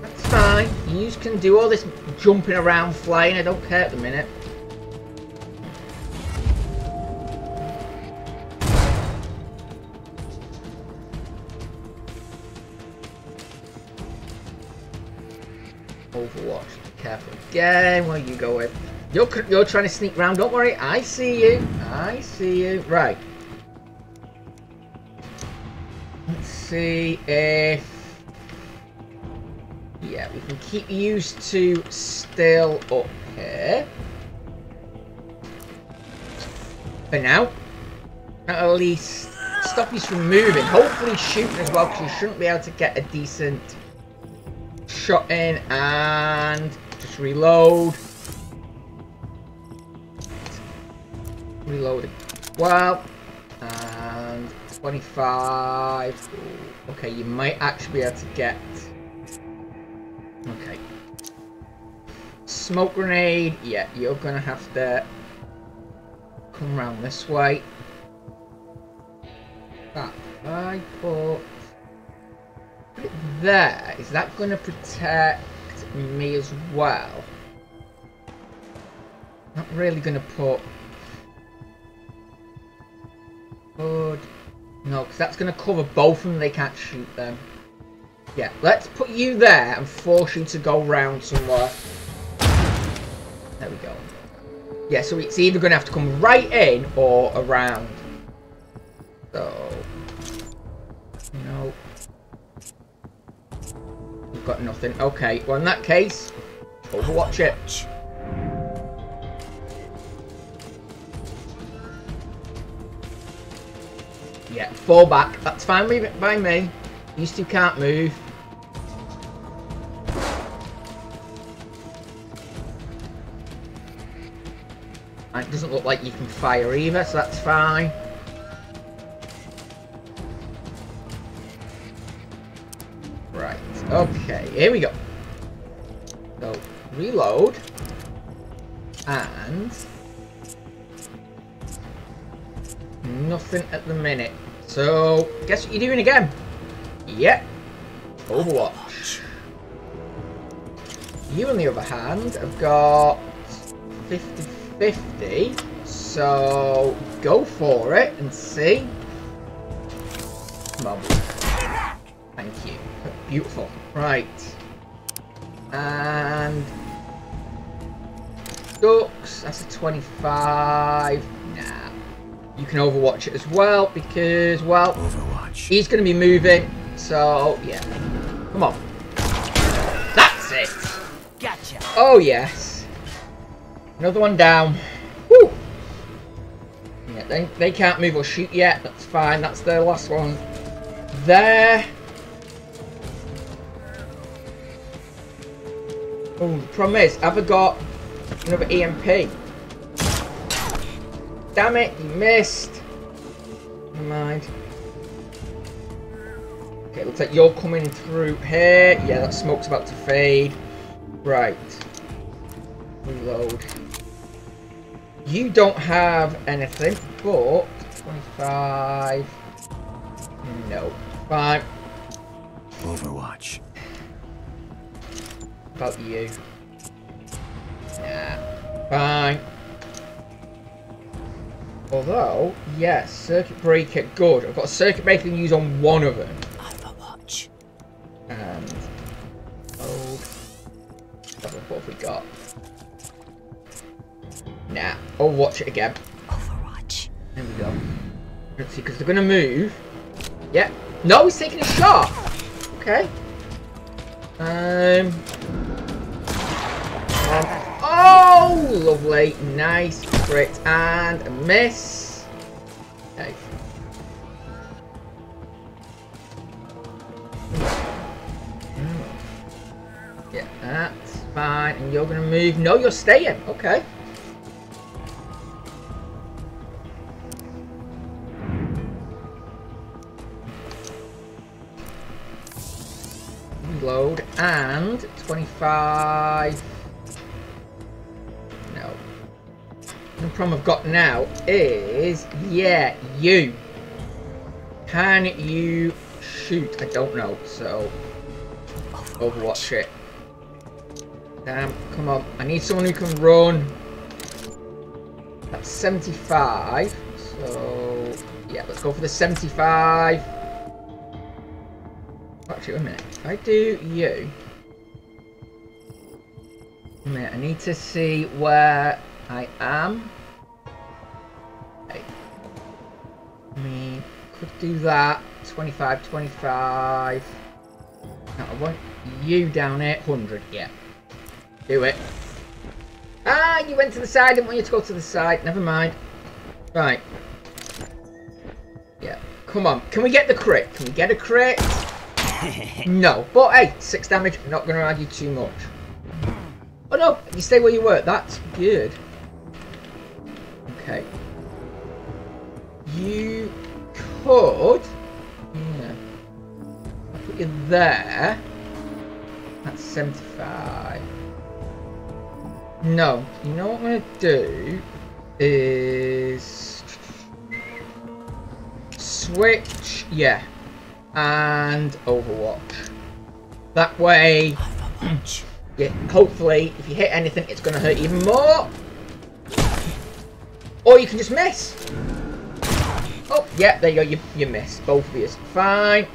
That's fine. You can do all this jumping around, flying. I don't care at the minute. Where you going? You're you're trying to sneak round. Don't worry. I see you. I see you. Right. Let's see if. Yeah, we can keep used to still up here. For now. At least stop you from moving. Hopefully shooting as well, because you shouldn't be able to get a decent shot in and just reload. Reloading. Well, and 25. Ooh, Okay, you might actually be able to get. Okay. Smoke grenade. Yeah, you're gonna have to come around this way. That I put put it there. Is that going to protect me as well? Not really going to put. Good. No, because that's going to cover both of them. They can't shoot them. Yeah, let's put you there and force you to go round somewhere. There we go. Yeah, so it's either going to have to come right in or around. So, No. We've got nothing. Okay, well in that case, Overwatch it. Yeah, fall back. That's fine by me. These two can't move. And it doesn't look like you can fire either, so that's fine. Okay, here we go. So, reload. And... Nothing at the minute. So, guess what you're doing again? Yep. Overwatch. You, on the other hand, have got 50-50. So, go for it and see. Come on. Thank you. Beautiful. Right. And... Dux, that's a 25. Nah. You can overwatch it as well because, well,
Overwatch.
he's going to be moving. So, yeah. Come on. That's it.
Gotcha.
Oh, yes. Another one down. Woo! Yeah, they, they can't move or shoot yet. That's fine. That's their last one. There. Oh, the problem is, have I got another EMP? Damn it, you missed. Never mind. Okay, looks like you're coming through here. Yeah, that smoke's about to fade. Right. Reload. You don't have anything, but 25. No. Fine.
Overwatch.
About you. Nah. Fine. Although, yes, circuit breaker, good. I've got a circuit breaker to use on one of them.
Overwatch.
And oh, what have we got? Nah, I'll watch it again.
Overwatch.
There we go. Let's see, because they're gonna move. Yeah. No, he's taking a shot. Okay. Um, Oh, lovely, nice, crit, and a miss. Okay. That's fine. And you're gonna move. No, you're staying. Okay. And 25. No. The problem I've got now is, yeah, you. Can you shoot? I don't know, so Overwatch it. Damn, come on. I need someone who can run. That's 75. So, yeah, let's go for the 75. Actually, wait a minute. I do you... Minute, I need to see where I am. Okay. I mean, could do that. 25, 25. Now, I want you down here. 100, yeah. Do it. Ah, you went to the side. I didn't want you to go to the side. Never mind. Right. Yeah. Come on. Can we get the crit? Can we get a crit? no. But hey, six damage. Not going to argue too much. Oh no, you stay where you were. That's good. Okay. You could. Yeah. Put you there. That's 75. No, you know what I'm going to do is switch, yeah, and Overwatch. That way,
Overwatch.
yeah, hopefully, if you hit anything, it's going to hurt even more. Or you can just miss. Oh, yeah, there you go, you, you missed. Both of you. Fine.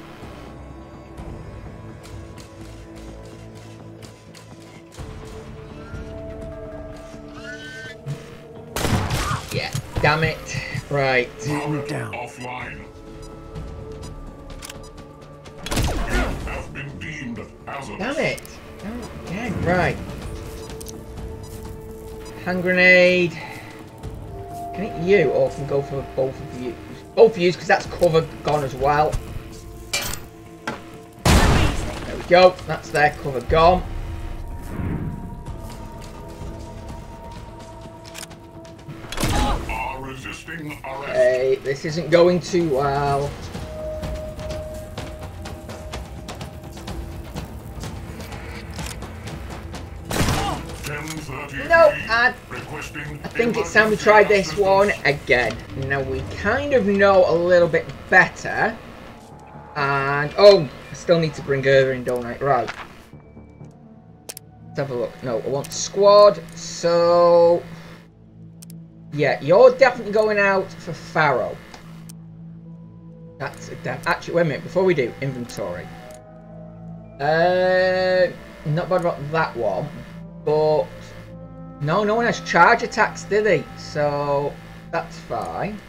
Yeah, damn it. Right.
Move down.
Offline.
Damn it! Oh, right. Hand grenade. Can it you or can go for both of you? Both of you, because that's cover gone as well. There we go. That's their cover gone. Hey, this isn't going too well. I think it's time we try this one again. Now we kind of know a little bit better. And, oh, I still need to bring her in, don't I? Right. Let's have a look. No, I want squad. So, yeah, you're definitely going out for Farrow. That's a def Actually, wait a minute. Before we do, inventory. Uh, not bad about that one. But no, no one has charge attacks, did they? So that's fine.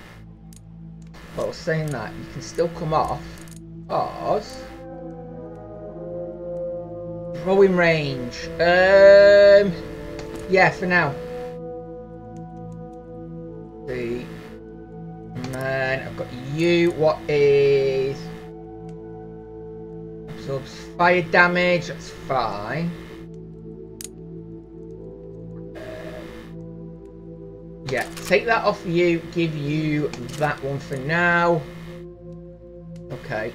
But I saying that you can still come off because throwing range. Um, yeah, for now. See, and then I've got you. What is absorbs fire damage? That's fine. Yeah, take that off you, give you that one for now. Okay.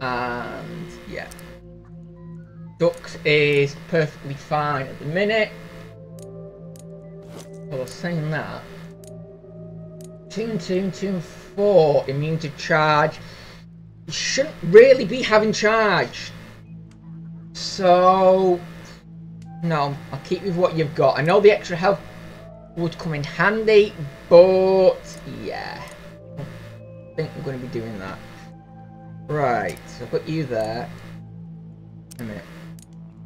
And, yeah. Dux is perfectly fine at the minute. Well, saying that. And two and four, immune to charge. You shouldn't really be having charge. So, no, I'll keep with what you've got. I know the extra health would come in handy, but yeah, I think I'm going to be doing that. Right, so I've got you there. A minute.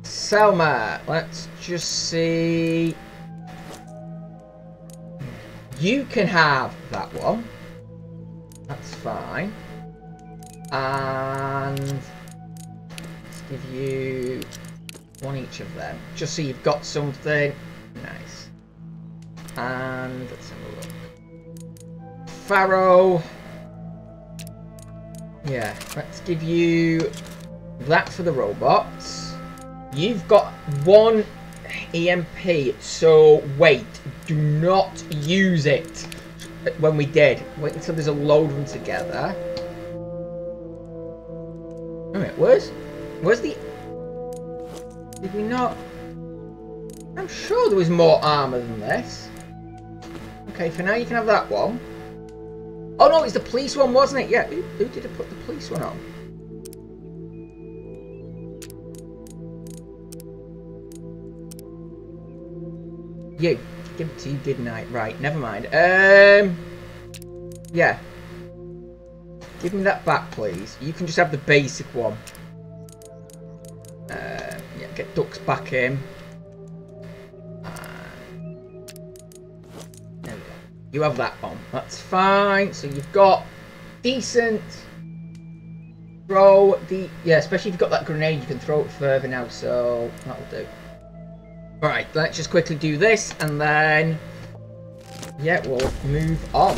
Selma, let's just see. You can have that one. That's fine. And let's give you one each of them, just so you've got something. And let's have a look. Farrow. Yeah, let's give you that for the robots. You've got one EMP, so wait, do not use it when we did. Wait until there's a load of them together. Alright, where's where's the Did we not I'm sure there was more armour than this. Okay, for now you can have that one. Oh no, it's the police one, wasn't it? Yeah, who, who did I put the police one on? You. Give it to you, didn't I? Right, never mind. Um, yeah. Give me that back, please. You can just have the basic one. Uh, yeah, get Dux back in. You have that on. That's fine. So you've got decent throw. The yeah, especially if you've got that grenade, you can throw it further now. So that'll do. All right, let's just quickly do this, and then yeah, we'll move on.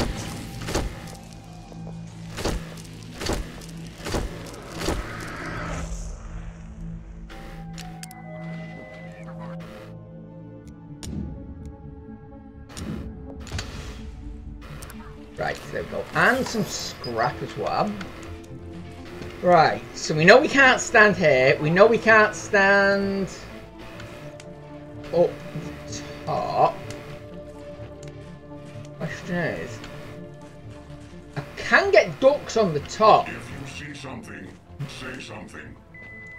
Some scrap as well. Right, so we know we can't stand here. We know we can't stand up top. Question is, I can get Dux on the top.
If you see something, say something.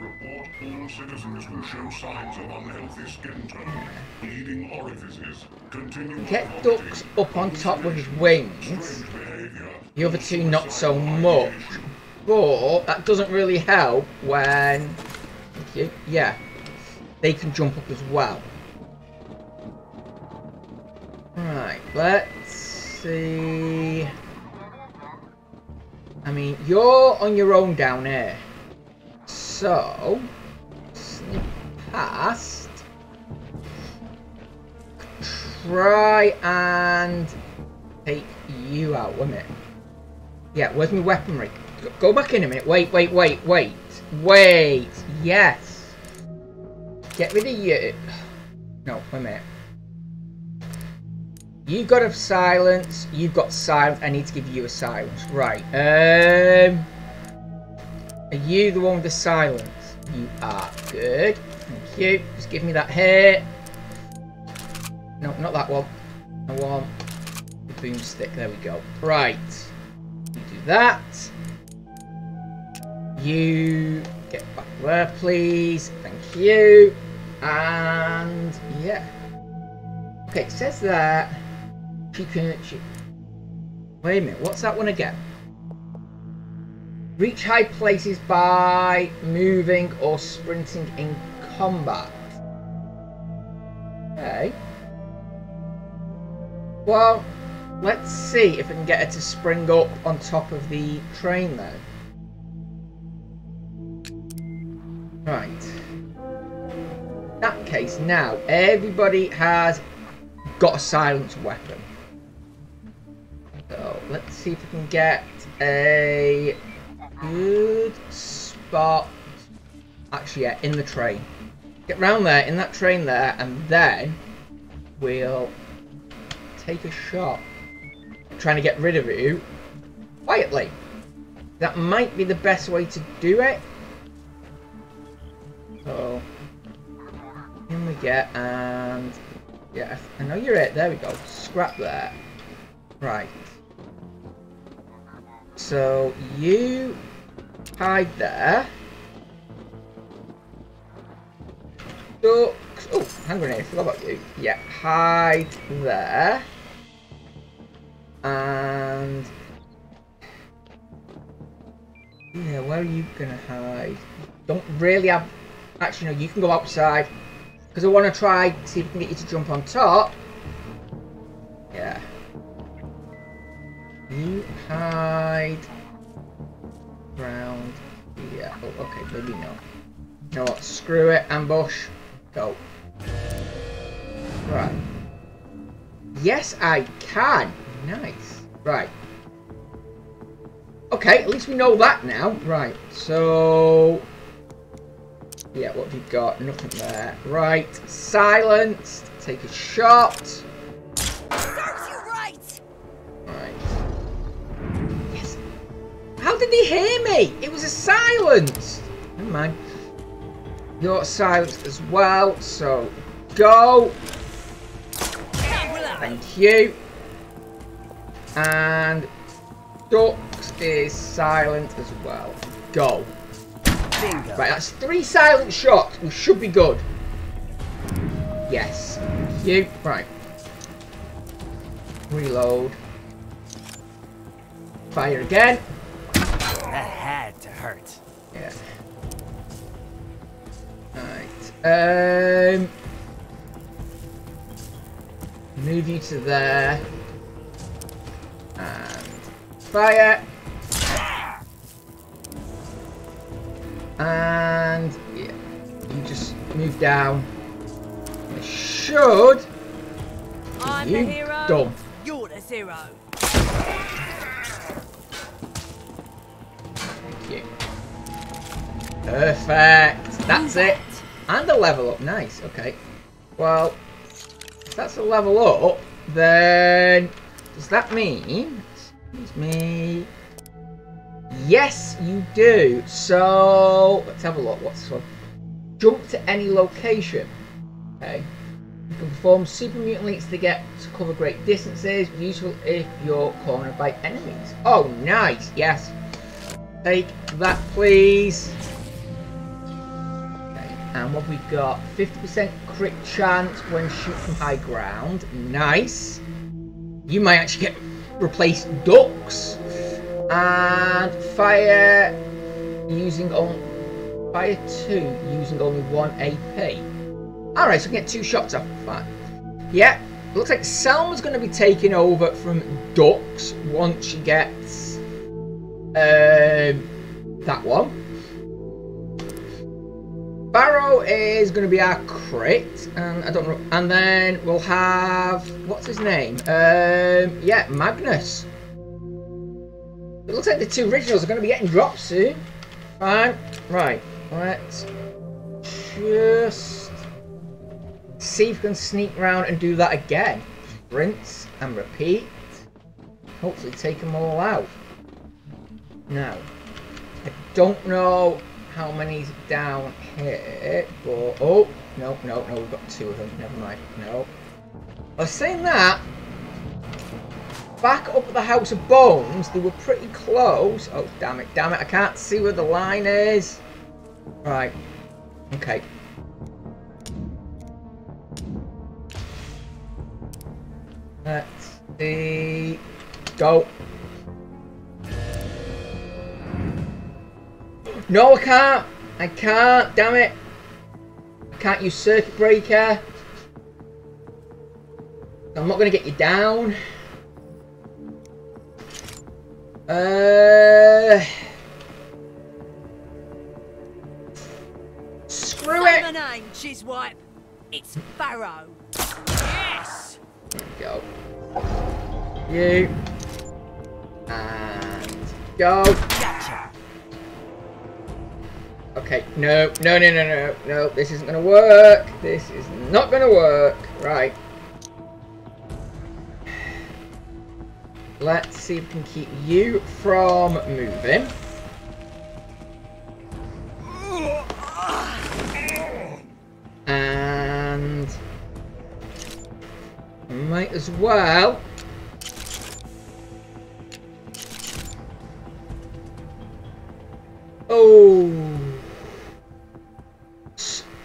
Report all citizens who show signs of unhealthy skin tone, bleeding orifices, continual
Get Dux up on top with his wings. The other two not so much. But that doesn't really help when yeah. They can jump up as well. Right, let's see. I mean, you're on your own down here. So, sneak past. Try and take you out. A minute. Yeah, where's my weaponry? Go- back in a minute. Wait, wait, wait, wait. Wait. Yes. Get rid of you. No, wait a minute. You've got a silence. You've got silence. I need to give you a silence. Right. Um. Are you the one with the silence? You are. Good. Thank you. Just give me that here. No, not that one. I want the boomstick. There we go. Right. You do that. You get back there, please. Thank you. And yeah. Okay, it says that she can. She... Wait a minute. What's that one again? Reach high places by moving or sprinting in combat. Okay. Well, let's see if we can get her to spring up on top of the train then. Right. In that case, now everybody has got a silenced weapon. So let's see if we can get a good spot. Actually, yeah, in the train. Get round there, in that train there, and then we'll take a shot. Trying to get rid of you quietly. That might be the best way to do it. So, in we get, and yeah, I know you're it. There we go. Scrap that. Right. So you hide there. Dux. Oh, hand grenade. Forgot about you. Yeah, hide there. And yeah, where are you gonna hide? Don't really have. Actually, no. You can go outside because I want to try see if we can get you to jump on top. Yeah. You hide round okay, maybe no. You know what? Screw it. Ambush. Go. Right. Yes, I can. Nice. Right. Okay, at least we know that now. Right, so... Yeah, what have you got? Nothing there. Right, silenced. Take a shot. Me? It was a silence. Never mind. You're silenced as well, so go. Thank you. And Dux is silent as well. Go.
Bingo.
Right, that's three silent shots. We should be good. Yes. Thank you. Right. Reload. Fire again. Um. Move you to there. And fire. And yeah, you just move down. It should.
I'm
you
the hero.
Done.
You're the zero.
Thank you. Perfect. That's it. And a level up. Nice. Okay. Well, if that's a level up, then does that mean? Excuse me. Yes, you do. So let's have a look. What's this one? Jump to any location. Okay. You can perform super mutant leaps to get to cover great distances. Useful if you're cornered by enemies. Oh, nice. Yes. Take that, please. And what we got? 50% crit chance when shoot from high ground. Nice. You might actually get replace Dux. And fire using on fire two using only one AP. Alright, so we get two shots off. Yeah, looks like Selma's going to be taking over from Dux once she gets um, that one. Is going to be our crit, and I don't know. And then we'll have what's his name? Um, yeah, Magnus. It looks like the two originals are going to be getting dropped soon. Fine. Right. Let's just see if we can sneak around and do that again. Rinse and repeat. Hopefully take them all out. Now, I don't know how many's down here, but... Oh, no, no, no, we've got two of them. Never mind. No. I was saying that, back up at the House of Bones, they were pretty close. Oh, damn it, damn it, I can't see where the line is. Right. Okay. Let's see. Go. No, I can't. I can't. Damn it. I can't use circuit breaker. I'm not going to get you down. Uh. Screw it.
name, Chiswipe. It's Farrow. Yes!
There we go. You. And go.
Gotcha.
Okay, no, no, no, no, no, no, this isn't gonna work. This is not gonna work. Right. Let's see if we can keep you from moving. And might as well Oh.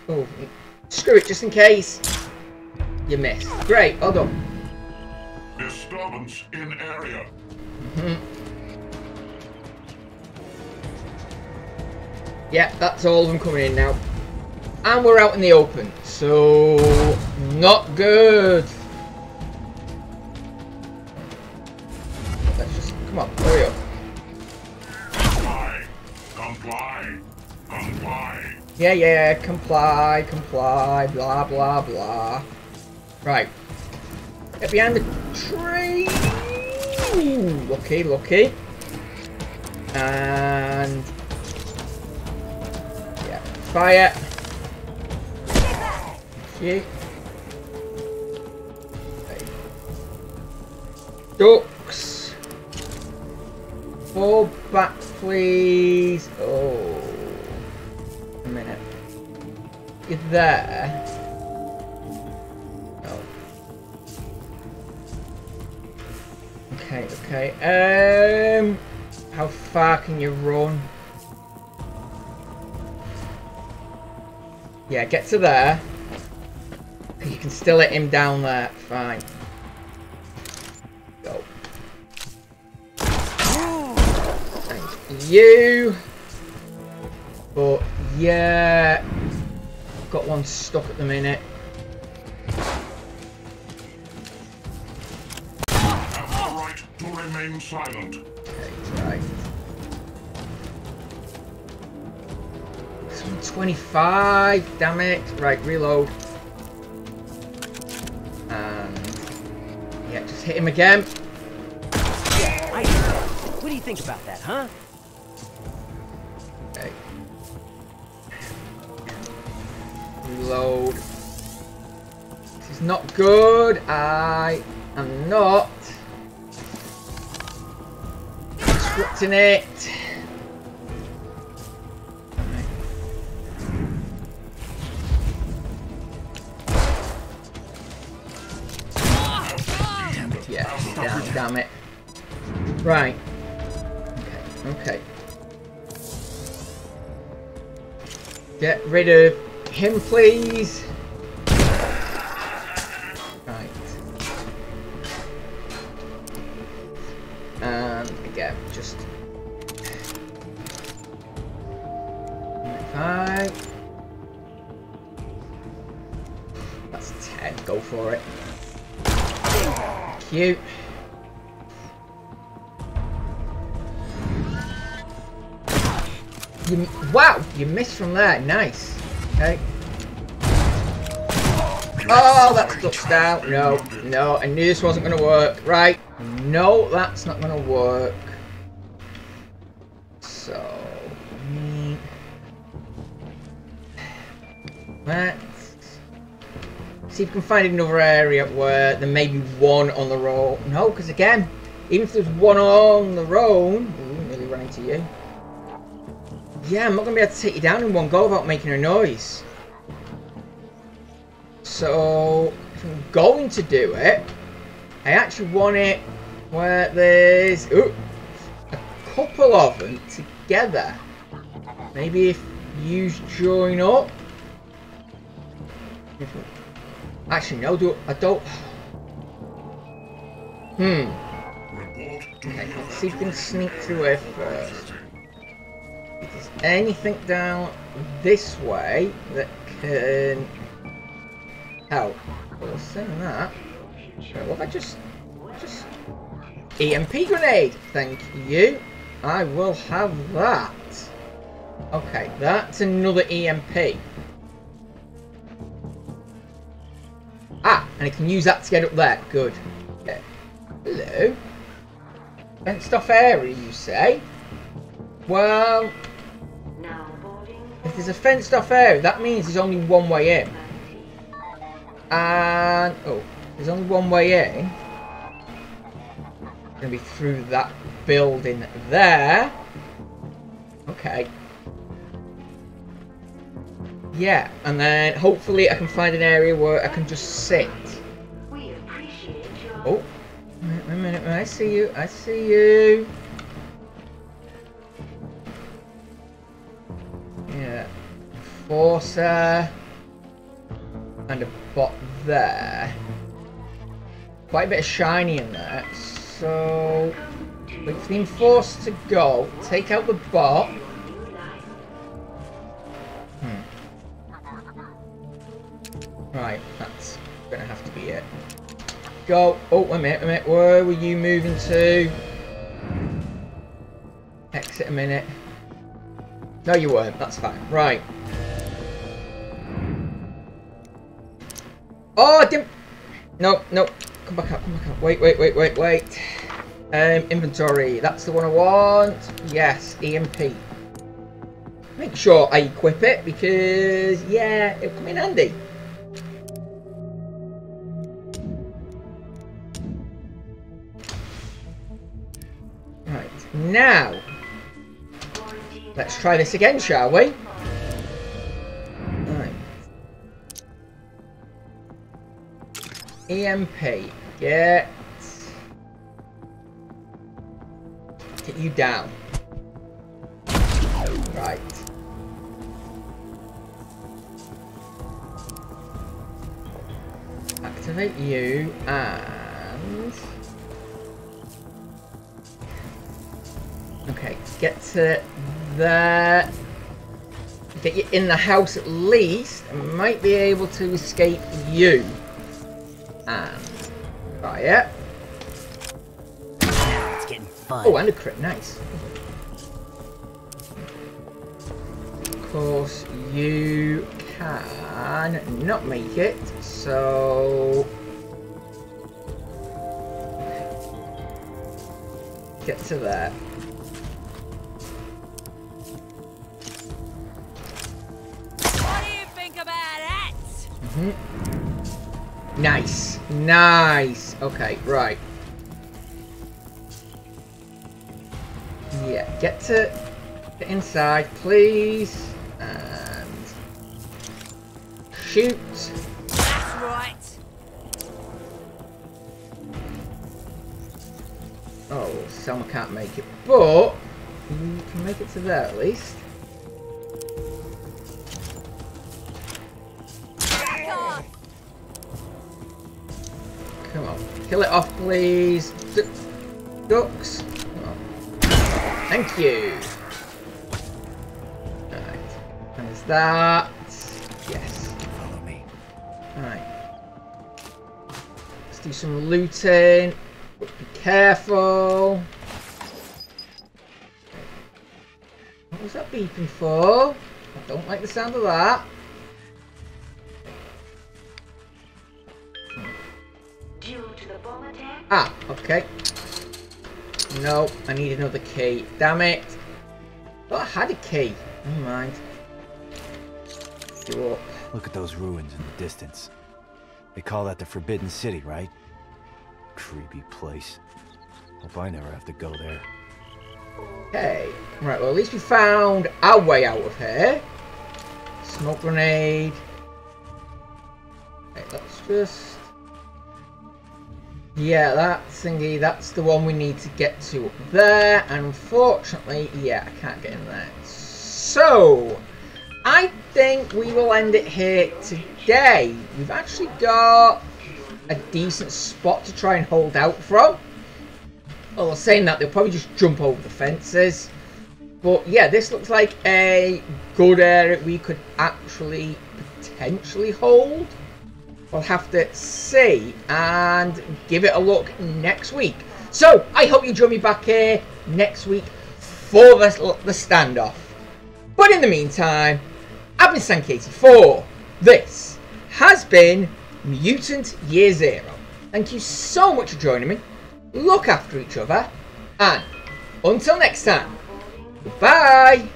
Oh. Screw it, just in case. You missed. Great, well done.
Disturbance in area. Mm-hmm.
Yeah, that's all of them coming in now. And we're out in the open, so not good. Yeah, yeah, comply, comply, blah, blah, blah. Right. Get behind the tree. Ooh, lucky, lucky. And... Yeah, fire. Okay. Dux. Fall back, please. There. Oh. Okay, okay. Um, how far can you run? Yeah, get to there. You can still hit him down there. Fine. Go. Thank you. But yeah, got one stuck at the minute.
Have the right to remain silent.
Okay, right. This 25, damn it. Right, reload. And yeah, just hit him again.
What do you think about that, huh?
Reload. This is not good. I am not scripting it. Damn it. Right. Okay, okay. Get rid of him, please. Right. And again, just five. That's ten. Go for it. You. You, wow, you missed from there. Nice. Okay. Oh, that's Dux down. No, no, I knew this wasn't going to work. Right. No, that's not going to work. So, let's see if we can find another area where there may be one on the road. No, because again, even if there's one on the road, ooh, nearly ran to you. Yeah, I'm not going to be able to take you down in one go without making a noise. So, if I'm going to do it, I actually want it where there's ooh, a couple of them together. Maybe if you join up. Actually, no, do I don't. Hmm. Okay, let's see if we can sneak through here first. Anything down this way that can help. Well, saying that, what I just, just EMP grenade? Thank you. I will have that. Okay, that's another EMP. Ah, and I can use that to get up there. Good. Okay. Hello. Fenced off area, you say? Well, there's a fenced off area, that means there's only one way in. And, oh, there's only one way in. Gonna be through that building there. Okay. Yeah, and then hopefully I can find an area where I can just sit. Oh, wait a minute, I see you, I see you. Yeah, Forcer and a bot there. Quite a bit of shiny in there, so wait for the enforcer to go, take out the bot. Hmm. Right, that's gonna have to be it. Go. Oh, wait a minute, wait a minute. Where were you moving to? Exit a minute. No, you weren't. That's fine. Right. Oh, I didn't. No, no. Come back up. Come back up. Wait, wait, wait, wait, wait. Um, inventory. That's the one I want. Yes, EMP. Make sure I equip it because, yeah, it'll come in handy. Right, now, let's try this again, shall we? EMP, get... Get you down. Right. Activate you and... Okay, get to there. Get you in the house at least. Might be able to escape you. And fire.
It's getting fun.
Oh, and a crit. Nice. Of course, you can not make it, so... Get to there. Nice. Nice. Okay, right. Yeah, get to get inside, please. And shoot.
That's right.
Oh, Selma can't make it, but you can make it to there at least. Kill it off, please. D Dux. On. Thank you. Alright. And there's that. Yes.
Follow me.
Alright. Let's do some looting. Be careful. What was that beeping for? I don't like the sound of that. Okay. No, I need another key. Damn it. But I had a key. Never mind. You up.
Look at those ruins in the distance. They call that the Forbidden City, right? Creepy place. Hope I never have to go there.
Okay. Right, well at least we found our way out of here. Smoke grenade. Okay, let's just... Yeah, that thingy, that's the one we need to get to up there. And unfortunately, yeah, I can't get in there. So, I think we will end it here today. We've actually got a decent spot to try and hold out from. Well, saying that, they'll probably just jump over the fences. But yeah, this looks like a good area we could actually potentially hold. We'll have to see and give it a look next week. So, I hope you join me back here next week for the, the standoff. But in the meantime, I've been Sankey84. This has been Mutant Year Zero. Thank you so much for joining me. Look after each other. And until next time, goodbye.